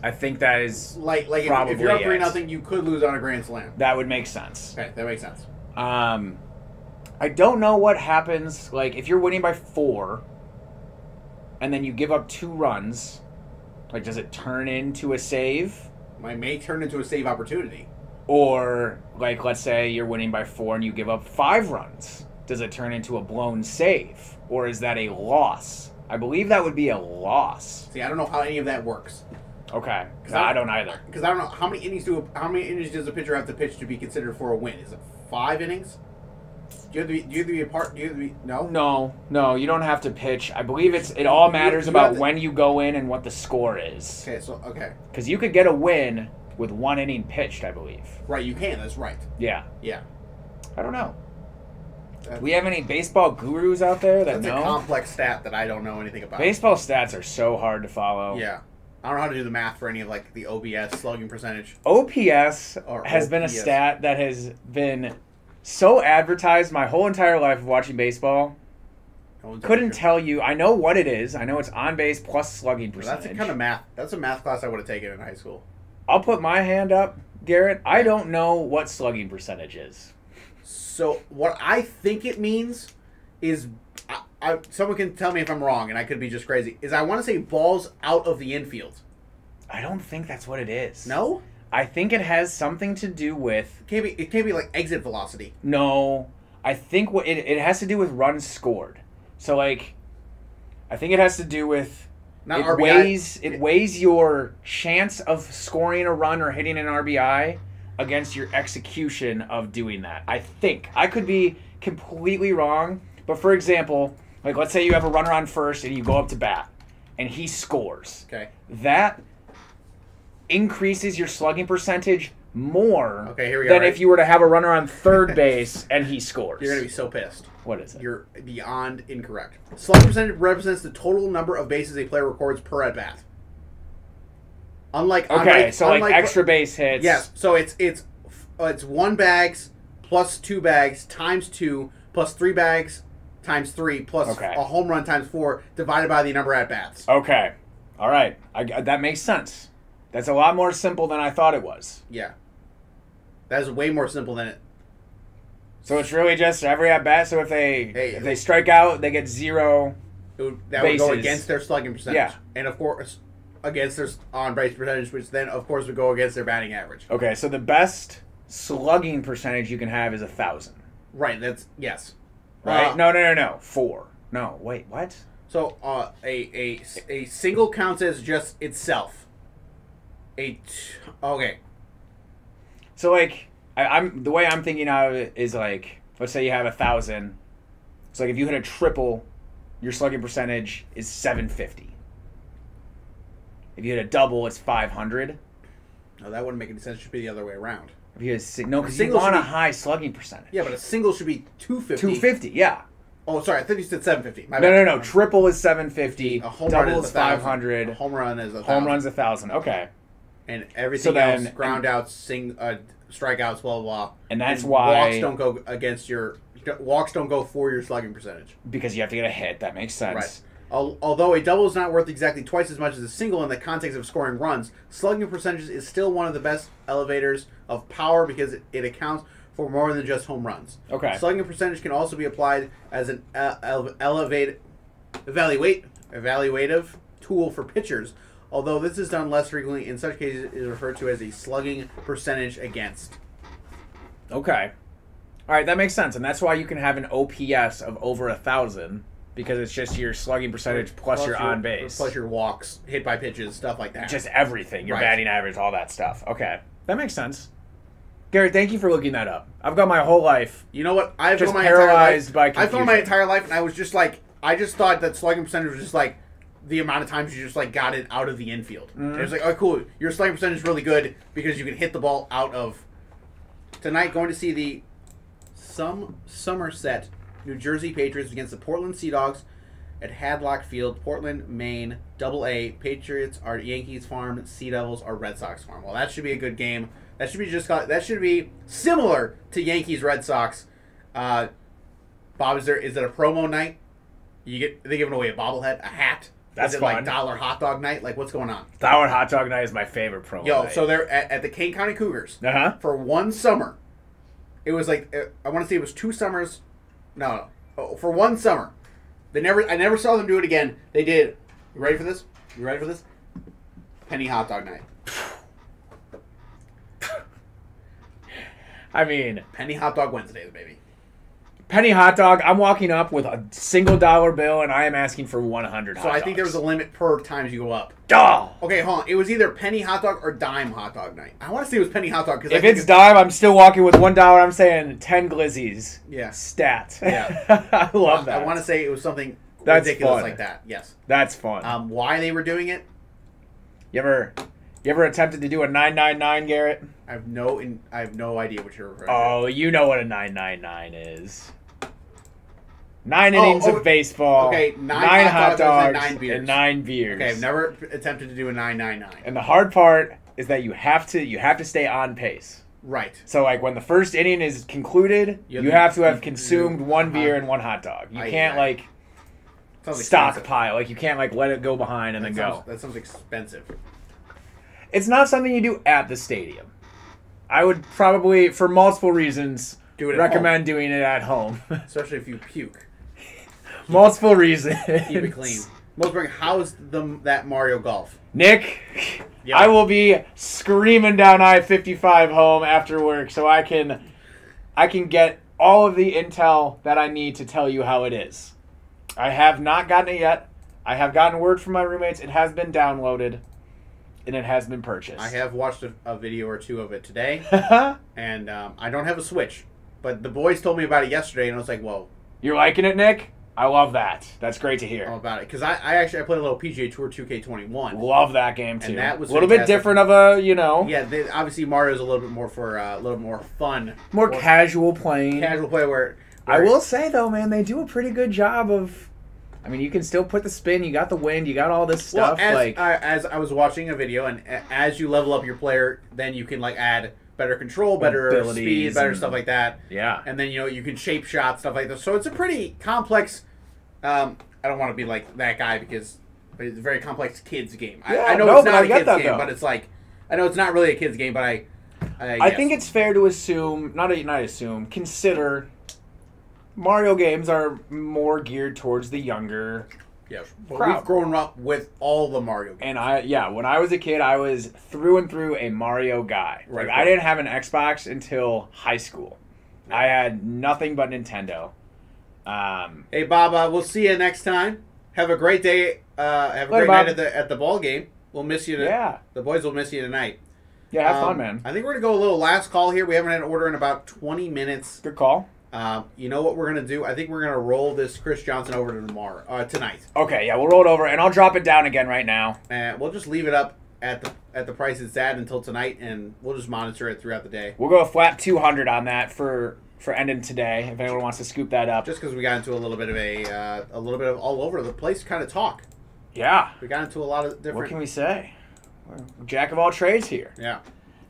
I think that is Like, like if, Probably if you're up three nothing, you could lose on a grand slam. that would make sense. Okay, that makes sense. Um, I don't know what happens. Like, if you're winning by four, and then you give up two runs, like, does it turn into a save? Might may turn into a save opportunity. Or, like, let's say you're winning by four and you give up five runs. Does it turn into a blown save? Or is that a loss? I believe that would be a loss. See, I don't know how any of that works. Okay. 'Cause No, I don't either. Because I don't know how many innings do how many innings does a pitcher have to pitch to be considered for a win? Is it five innings? Do you have to be? Do you have to be a part? Do you have to be? No. No, no, you don't have to pitch. I believe it's it all matters you about have to- when you go in and what the score is. Okay. So okay. Because you could get a win with one inning pitched, I believe. Right. You can. That's right. Yeah, Yeah. I don't know. Do we have any baseball gurus out there that that's a know? complex stat that I don't know anything about. Baseball stats are so hard to follow. Yeah. I don't know how to do the math for any of like the OBS slugging percentage. OPS Or has been a OPS. stat that has been so advertised my whole entire life of watching baseball. Couldn't tell you. I know what it is. I know it's on base plus slugging percentage. That's a kind of math. That's a math class I would have taken in high school. I'll put my hand up, Garrett. I don't know what slugging percentage is. So what I think it means is, I, I, someone can tell me if I'm wrong, and I could be just crazy. Is I want to say balls out of the infield. I don't think that's what it is. No, I think it has something to do with it can't be. It can't be like exit velocity. no. I think what it, it has to do with runs scored. So like I think it has to do with Not it RBI. weighs it weighs your chance of scoring a run or hitting an RBI against your execution of doing that. I think I could be completely wrong, but for example, like let's say you have a runner on first and you go up to bat and he scores. Okay. That increases your slugging percentage more Okay, here we go, than right? if you were to have a runner on third base and he scores. You're gonna be so pissed. what is it? You're beyond incorrect. Slugging percentage represents the total number of bases a player records per at bat. Unlike okay, unlike- so like extra base hits. Yes, so it's it's it's one bags plus two bags times two plus three bags times three plus Okay. a home run times four divided by the number at bats. Okay. All right. I, that makes sense. That's a lot more simple than I thought it was. Yeah, that is way more simple than it. So it's really just every at bat. So if they Hey, if they strike out, they get zero. it would, that would go against their slugging percentage. Yeah. and of course against their on base percentage, which then of course would go against their batting average. Okay. So the best slugging percentage you can have is a thousand. Right. That's yes. Right? Uh, no, no, no, no. Four. No. Wait. What? So uh, a, a a single counts as just itself. A t- okay. So like I, I'm the way I'm thinking of it is like let's say you have a thousand. It's like if you hit a triple, your slugging percentage is seven fifty. If you hit a double, it's five hundred. No, that wouldn't make any sense. It should be the other way around. If you hit a no, because you single want should a be- high slugging percentage. Yeah, but a single should be two fifty. two fifty. Yeah. Oh, sorry. I thought you said seven fifty. No, no, no. Triple is seven fifty. A home run is is five hundred. A home run is a Home thousand. runs a thousand. Okay. And everything So then- else ground outs, sing, uh, strikeouts, blah blah blah. And that's why- walks don't go against your walks don't go for your slugging percentage. Because you have to get a hit. That makes sense. Right. Although a double is not worth exactly twice as much as a single in the context of scoring runs, slugging percentages is still one of the best elevators of power because it, it accounts for more than just home runs. Okay. Slugging percentage can also be applied as an uh, elevate, evaluate, evaluative tool for pitchers. Although this is done less frequently, in such cases, it is referred to as a slugging percentage against. Okay. All right, that makes sense, and that's why you can have an OPS of over a thousand because it's just your slugging percentage plus, your on base, plus your walks, hit by pitches, stuff like that. just everything, your Right. batting average, all that stuff. Okay, that makes sense. Garrett, thank you for looking that up. I've got my whole life. You know what? I've Just my paralyzed entire life. by I've gone my entire life, and I was just like, I just thought that slugging percentage was just like the amount of times you just like got it out of the infield. Mm-hmm. And It's like, oh, cool. Your slugging percentage is really good because you can hit the ball out of. Tonight, going to see the some Somerset, New Jersey Patriots against the Portland Sea Dogs at Hadlock Field, Portland, Maine. Double A. Patriots are Yankees farm. Sea Devils are Red Sox farm. Well, that should be a good game. That should be just that should be similar to Yankees Red Sox. Uh, Bob, is there is it a promo night? You get they giving away a bobblehead, a hat. That's is it fun. like dollar hot dog night? Like what's going on? Dollar Hot Dog Night is my favorite promo. Yo, so they're at, at the Kane County Cougars uh huh. for one summer. It was like uh, I want to say it was two summers. No, no, oh, for one summer. They never. I never saw them do it again. They did. You ready for this? You ready for this? Penny hot dog night. I mean, Penny hot dog Wednesdays, baby. Penny hot dog. I'm walking up with a single dollar bill, and I am asking for 100. So I think there was a limit per times you go up. Oh. Okay, hold on. It was either penny hot dog or dime hot dog night. I want to say it was penny hot dog because If it's dime, I'm still walking with one dollar. I'm saying ten glizzies. Yeah. Stat. Yeah. I love that. I want to say it was something That's ridiculous fun. like that. Yes. That's fun. Um, why they were doing it, you ever, you ever attempted to do a nine nine nine, Garrett? I have no. In, I have no idea what you're referring to. Oh, you know what a nine nine nine is. Nine Oh, innings oh, of baseball. okay, nine nine hot dogs and nine beers. and nine beers. Okay, I've never attempted to do a nine nine nine. And the hard part is that you have to you have to stay on pace. Right. So like when the first inning is concluded, You you, have to- have consumed one beer and one hot dog. You I- can't I- like Sounds stockpile. Like you can't like let it go behind and That then sounds, go. that sounds expensive. It's not something you do at the stadium. I would probably, for multiple reasons, Do recommend doing it at home. Especially if you puke. multiple reasons. Keep it clean. Most how's the that Mario Golf? Nick, Yeah. I will be screaming down I-55 home after work so I can I can get all of the intel that I need to tell you how it is. I have not gotten it yet. I have gotten word from my roommates. It has been downloaded and it has been purchased. I have watched a, a video or two of it today, and um, I don't have a Switch, but the boys told me about it yesterday, and I was like, "Whoa, You're liking it, Nick? I love that. That's great to hear. all about it." Because I, I actually I played a little PGA Tour 2K21. Love that game too. And that was a little bit different of a, you know, Yeah, they, obviously Mario's a little bit more for uh, a little more fun, more casual playing. casual play. Where, I will say though, man, they do a pretty good job of. I mean, you can still put the spin. You got the wind. You got all this Well, stuff. as, like, I, as I was watching a video, and as you level up your player, then you can like add better control, better Abilities speed, better and- stuff like that. yeah, and then you know you can shape shot stuff like this. So it's a pretty complex. Um, I don't want to be like that guy because but it's a very complex kids game. I, Yeah, I know no, it's not I a kids that, game, though. but it's like I know it's not really a kids game, but I. I, I think it's fair to assume, not not assume, consider. Mario games are more geared towards the younger, yeah. But crowd. we've grown up with all the Mario games. and I yeah. When I was a kid, I was through and through a Mario guy. Right, Like right. I didn't have an Xbox until high school. I had nothing but Nintendo. Um, Hey, Baba, we'll see you next time. Have a great day. Uh, have a Later, great night at the at the ball game. We'll miss you. To, yeah, The boys will miss you tonight. yeah. Have Um, fun, man. I think we're gonna go a little last call here. We haven't had an order in about twenty minutes. Good call. Um, you know what we're gonna do? I think we're gonna roll this Chris Johnson over to tomorrow, uh, tonight, Okay, yeah, we'll roll it over, and I'll drop it down again right now. and we'll just leave it up at the at the price it's at until tonight, and we'll just monitor it throughout the day. We'll go a flat 200 on that for for ending today. If anyone wants to scoop that up, Just because we got into a little bit of a uh, a little bit of all over the place kind of talk. yeah. We got into a lot of What different. can we say? We're jack of all trades here. yeah,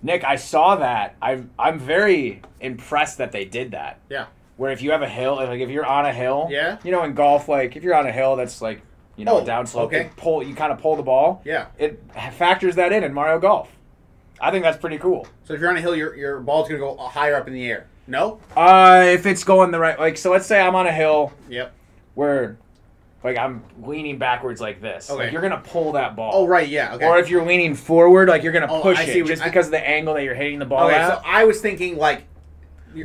Nick, I saw that. I'm I'm very impressed that they did that. yeah, Where if you have a hill, like if you're on a hill, Yeah. you know, in golf, like if you're on a hill that's like you know Oh, a downslope, okay. you pull you kind of pull the ball. yeah. It factors that in in Mario Golf. I think that's pretty cool. So if you're on a hill, your your ball's gonna go higher up in the air. No. Uh, if it's going the right, like so, let's say I'm on a hill Yep. where, like, I'm leaning backwards like this. Okay. Like, you're gonna pull that ball. Oh right, yeah. Okay. Or if you're leaning forward, like you're gonna Oh, push I see it just I- because of the angle that you're hitting the ball okay. at. So I was thinking like.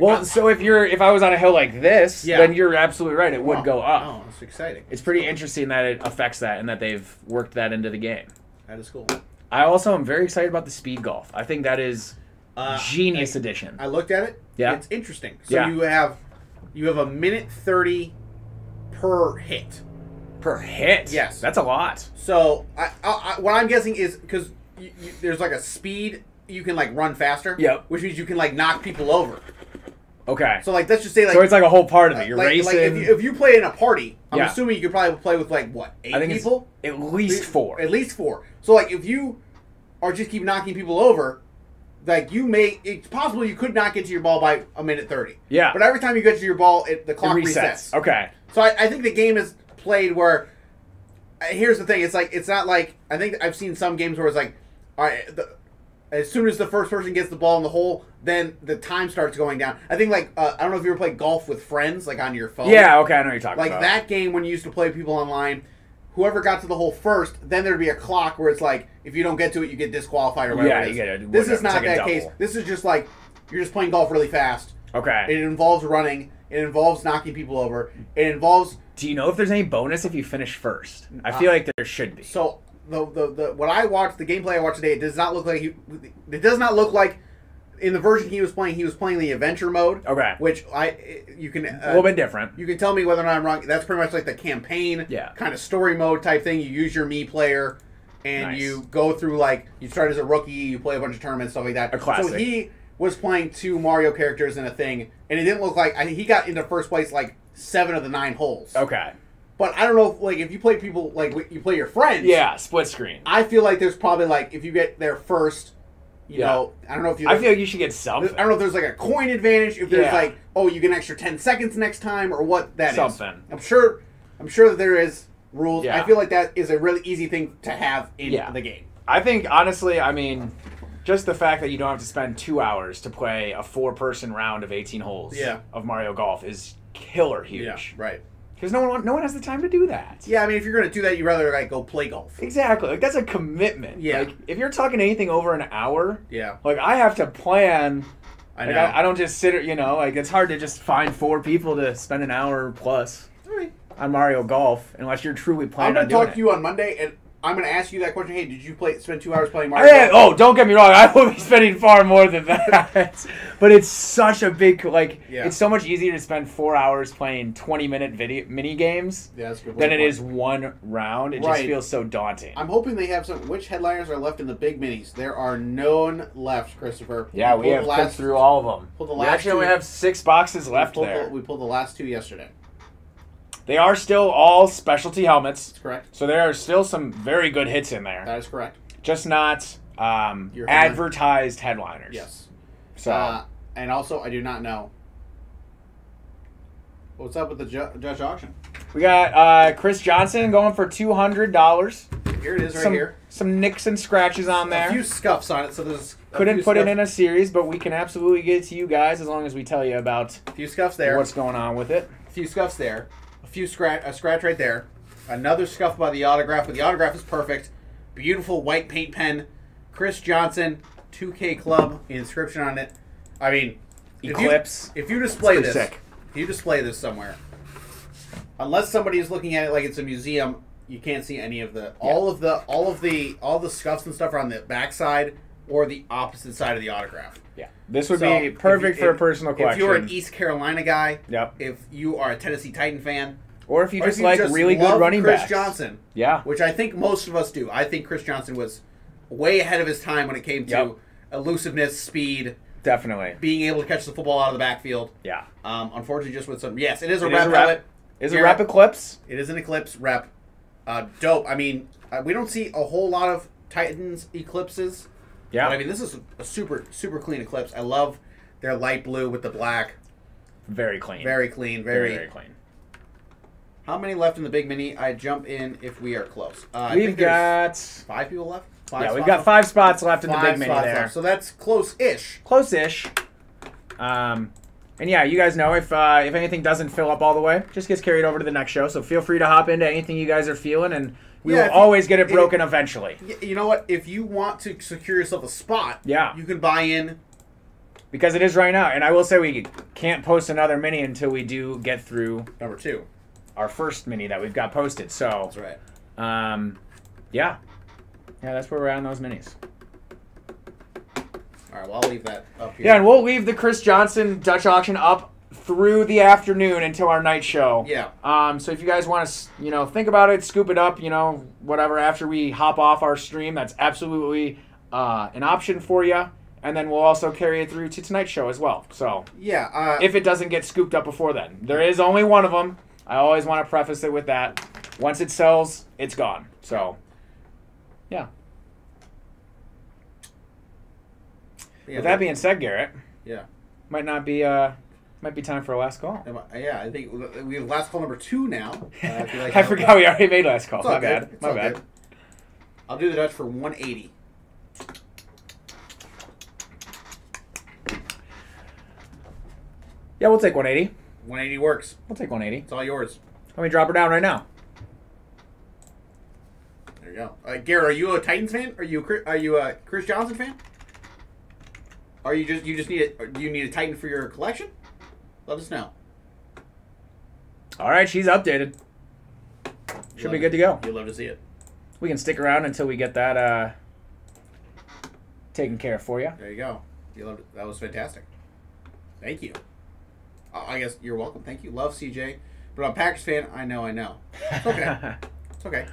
well, I- so if you're if I was on a hill like this, Yeah. then you're absolutely right. It would oh, go up. Oh, that's exciting. It's pretty interesting that it affects that and that they've worked that into the game. That is cool. I also am very excited about the speed golf. I think that is Uh, genius addition. I looked at it. Yeah. It's interesting. So Yeah. you have you have a minute thirty per hit. Per hit. Yes. That's a lot. So I, I, I what I'm guessing is because there's like a speed you can like run faster. Yep. Which means you can like knock people over. Okay. So like let's just say like so it's like a whole part of it. You're like, racing. like if, you, if you play in a party, I'm Yeah. assuming you could probably play with like what eight people. at least four. At least four. So like if you are just keep knocking people over, like you may it's possible you could not get to your ball by a minute thirty. Yeah. But every time you get to your ball, it, the It clock resets. resets. Okay. So I, I think the game is played where. uh, Here's the thing: it's like it's not like I think I've seen some games where it's like, all right, the, as soon as the first person gets the ball in the hole, then the time starts going down. I think like uh, I don't know if you ever played golf with friends, like on your phone. Yeah. Okay. I know what you're talking about. Like about. that game when you used to play people online, whoever got to the hole first, then there'd be a clock where it's like if you don't get to it, you get disqualified or whatever. Yeah, it is. you get a- This is not like that case. This is just like you're just playing golf really fast. Okay. It involves running. It involves knocking people over. It involves Do you know if there's any bonus if you finish first? I feel like there should be. so the, the the what I watched the gameplay I watched today. It does not look like he. It does not look like in the version he was playing. He was playing the adventure mode. Okay. Which I you can uh, a little bit different. You can tell me whether or not I'm wrong. That's pretty much like the campaign, Yeah. kind of story mode type thing. You use your me player, and Nice. you go through like you start as a rookie, you play a bunch of tournaments, stuff like that. A classic. So he was playing two Mario characters in a thing, and it didn't look like I, he got into first place like seven of the nine holes. Okay. But I don't know, if, like if you play people like you play your friends. Yeah, split screen. I feel like there's probably like if you get there first, you Yeah. know, I don't know if you. I feel like you should get something. I don't know if there's like a coin advantage. If there's Yeah. like, oh, you get an extra ten seconds next time, or what that is. Something. I'm sure. I'm sure that there is rules. Yeah. I feel like that is a really easy thing to have in Yeah. the game. I think honestly, I mean, just the fact that you don't have to spend two hours to play a four-person round of 18 holes Yeah. of Mario Golf is killer huge. Right. Because no one, no one has the time to do that. Yeah, I mean, if you're gonna do that, you'd rather like go play golf. Exactly. Like that's a commitment. Yeah. Like if you're talking anything over an hour, Yeah, like I have to plan. I Like know. I, I don't just sit. You know, like it's hard to just find four people to spend an hour plus on Mario Golf unless you're truly I'm planning gonna on doing talk to you on Monday, and I'm gonna ask you that question. Hey, did you play spend two hours playing Mario? oh, don't get me wrong. I will be spending far more than that. but it's such a big like. Yeah. It's so much easier to spend four hours playing twenty minute video mini games yeah, that's good. than it is one round. It just feels so daunting. I'm hoping they have some. Which headliners are left in the big minis? There are none left, Christopher. yeah, we pulled have clicked through all of them. pulled the we last actually only have six boxes we left pulled there. The, we pulled the last two yesterday. They are still all specialty helmets, That's correct. so there are still some very good hits in there. That is correct. Just not um, Your headline- advertised headliners. Yes. So Uh, and also, I do not know. What's up with the ju- Dutch auction? we got uh, Chris Johnson going for two hundred dollars. Here it is, right some here. some nicks and scratches on there. A few scuffs on it, so there's a Couldn't few put it in a series, but we can absolutely get it to you guys as long as we tell you about A few scuffs there. what's going on with it. A few scuffs there. Few scratch. A scratch right there. Another scuff by the autograph, but the autograph is perfect. Beautiful white paint pen. Chris Johnson, 2K Club inscription on it. I mean, if you- Eclipse. If you display this, sick. if you display this somewhere, unless somebody is looking at it like it's a museum, you can't see any of the all of the all of the all the scuffs and stuff are on the backside or the opposite side of the autograph. Yeah, this would So, be perfect you- for a personal collection. If you're an East Carolina guy, Yep. If you are a Tennessee Titan fan, or if you or just if you like just really good running Chris backs. Johnson, Yeah, which I think most of us do. I think Chris Johnson was way ahead of his time when it came to Yep. elusiveness, speed, definitely. being able to catch the football out of the backfield. Yeah, Um, unfortunately, just with some. Yes, it is a It rep is a rep. is a rep eclipse? It is an Eclipse rep. Uh, dope. I mean, uh, we don't see a whole lot of Titans Eclipses. Yeah, But I mean, this is a super, super clean Eclipse. I love their light blue with the black. very clean. Very clean. very, Very. very clean. How many left in the big mini? I jump in if we are close. Uh, We've got five people left. Five yeah, we've got left? five spots left in the big mini there. left. So that's close-ish. close-ish. Um, and yeah, you guys know if uh, if anything doesn't fill up all the way, just gets carried over to the next show. So feel free to hop into anything you guys are feeling, and we Yeah, will if you- always get it broken eventually. You know what? If you want to secure yourself a spot, Yeah. you can buy in. Because it is right now, and I will say we can't post another mini until we do get through Number two. Our first mini that we've got posted. So, That's right. um, yeah, yeah, that's where we're at on those minis. All right. Well, I'll leave that up here. Yeah, and we'll leave the Chris Johnson Dutch auction up through the afternoon until our night show. Yeah. Um, so if you guys want to, you know, think about it, scoop it up, you know, whatever after we hop off our stream, that's absolutely uh, an option for you. And then we'll also carry it through to tonight's show as well. So Yeah. Uh, if it doesn't get scooped up before then, there is only one of them. I always want to preface it with that. Once it sells, it's gone. So, yeah. yeah, With that being said, Garrett, yeah. might not be uh, might be time for a last call. Yeah, I think we have last call number two now. Uh, if like I forgot we already made last call. My good. bad. It's My bad. good. I'll do the Dutch for 180. Yeah, we'll take 180. 180 works. We'll take 180. It's all yours. Let me drop her down right now. There you go. Uh, Garrett, are you a Titans fan? Are you a Chris- are you a Chris Johnson fan? Are you just you just need a, do you need a Titan for your collection? Let us know. All right, she's updated. Should Love be good to go. You'll love to see it. We can stick around until we get that uh, taken care of for you. There you go. You loved it. That was fantastic. Thank you. I guess you're welcome. Thank you. Love CJ. But I'm a Packers fan. I know, I know. It's okay. it's okay.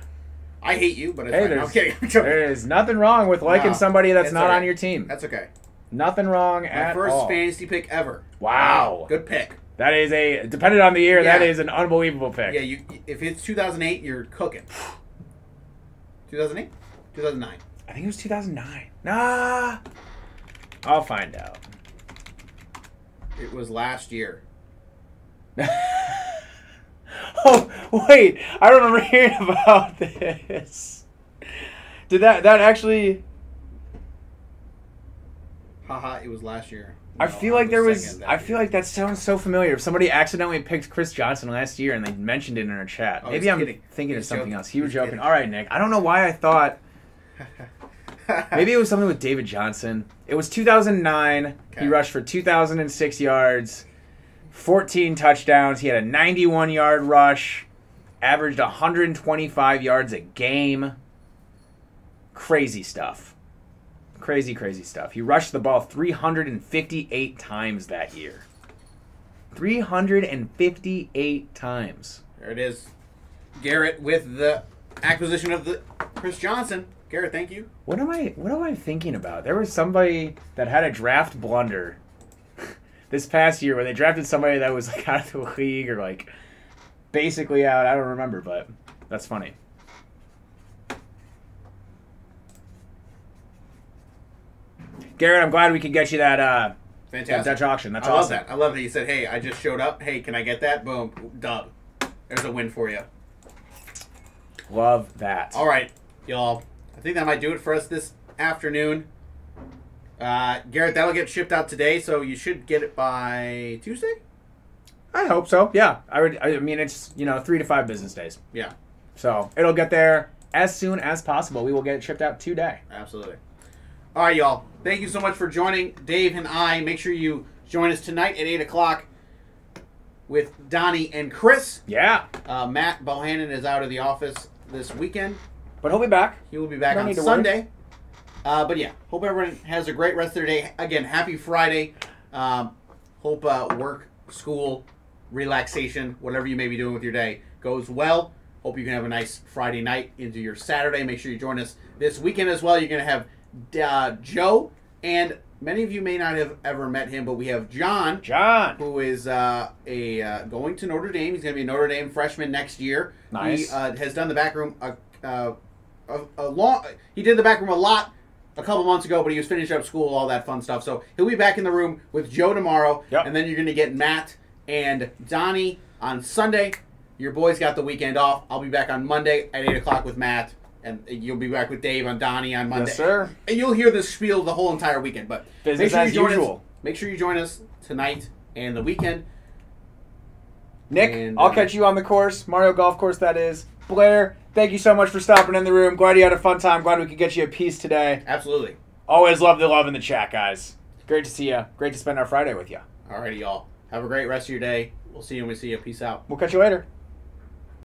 I hate you, but it's Hey, fine. I'm kidding. I'm there is nothing wrong with liking No, somebody that's not alright. on your team. That's okay. Nothing wrong My at first all. fantasy pick ever. Wow. Good pick. That is a depending on the year. That Yeah. is an unbelievable pick. Yeah, you. If it's 2008, you're cooking. 2008, 2009. I think it was 2009. Nah. I'll find out. It was last year. oh wait, I remember hearing about this. Did that that actually? Haha, it was last year. I feel like there was. I feel year. like that sounds so familiar. If somebody accidentally picked Chris Johnson last year and they mentioned it in our chat, Oh, maybe I'm kidding. thinking of something joking. else. He was joking. kidding. All right, Nick. I don't know why I thought maybe it was something with David Johnson. It was 2009. He rushed for 2,006 yards, 14 touchdowns. He had a 91 yard rush, averaged 125 yards a game. Crazy stuff. Crazy, crazy stuff. He rushed the ball 358 times that year. 358 times. There it is. Garrett with the acquisition of the Chris Johnson. Garrett, thank you. What am I what am I thinking about? There was somebody that had a draft blunder this past year where they drafted somebody that was like out of the league or like basically out. I don't remember, but that's funny. Garrett, I'm glad we could get you that uh Fantastic. Dutch auction. That's I love awesome. that. I love that you said, "Hey, I just showed up. Hey, can I get that?" Boom, dub. There's a win for you. Love that. All right, y'all. I think that might do it for us this afternoon. Uh, Garrett, that'll get shipped out today, so you should get it by Tuesday. I hope so. Yeah. I would I mean it's, you know, 3 to 5 business days. Yeah, So, it'll get there as soon as possible. We will get it shipped out today. absolutely. All right, y'all. Thank you so much for joining Dave and I. Make sure you join us tonight at eight o'clock with Donnie and Chris. Yeah. Uh, Matt Bohannon is out of the office this weekend. But he'll be back. He will be back No on to worry. Uh, but yeah, hope everyone has a great rest of their day. Again, happy Friday. Um, hope uh, work, school, relaxation, whatever you may be doing with your day goes well. Hope you can have a nice Friday night into your Saturday. Make sure you join us this weekend as well. You're going to have uh, Joe, and many of you may not have ever met him, but we have John John. who is uh, a uh, going to Notre Dame. He's going to be a Notre Dame freshman next year. Nice. He uh, has done the back room a, uh, a, a long. He did the back room a lot a couple months ago, but he was finishing up school, all that fun stuff. So he'll be back in the room with Joe tomorrow, Yep. and then you're going to get Matt and Donnie on Sunday. Your boys got the weekend off. I'll be back on Monday at eight o'clock with Matt. And you'll be back with Dave on Donnie on Monday. Yes, sir. And you'll hear this spiel the whole entire weekend. But Business make sure as you join usual. Us, make sure you join us tonight and the weekend. Nick, And, I'll uh, catch you on the course, Mario Golf Course, that is. Blair, thank you so much for stopping in the room. Glad you had a fun time. Glad we could get you a piece today. Absolutely. Always love the love in the chat, guys. Great to see you. Great to spend our Friday with you. Alrighty, y'all. Have a great rest of your day. We'll see you when we see you. Peace out. We'll catch you later.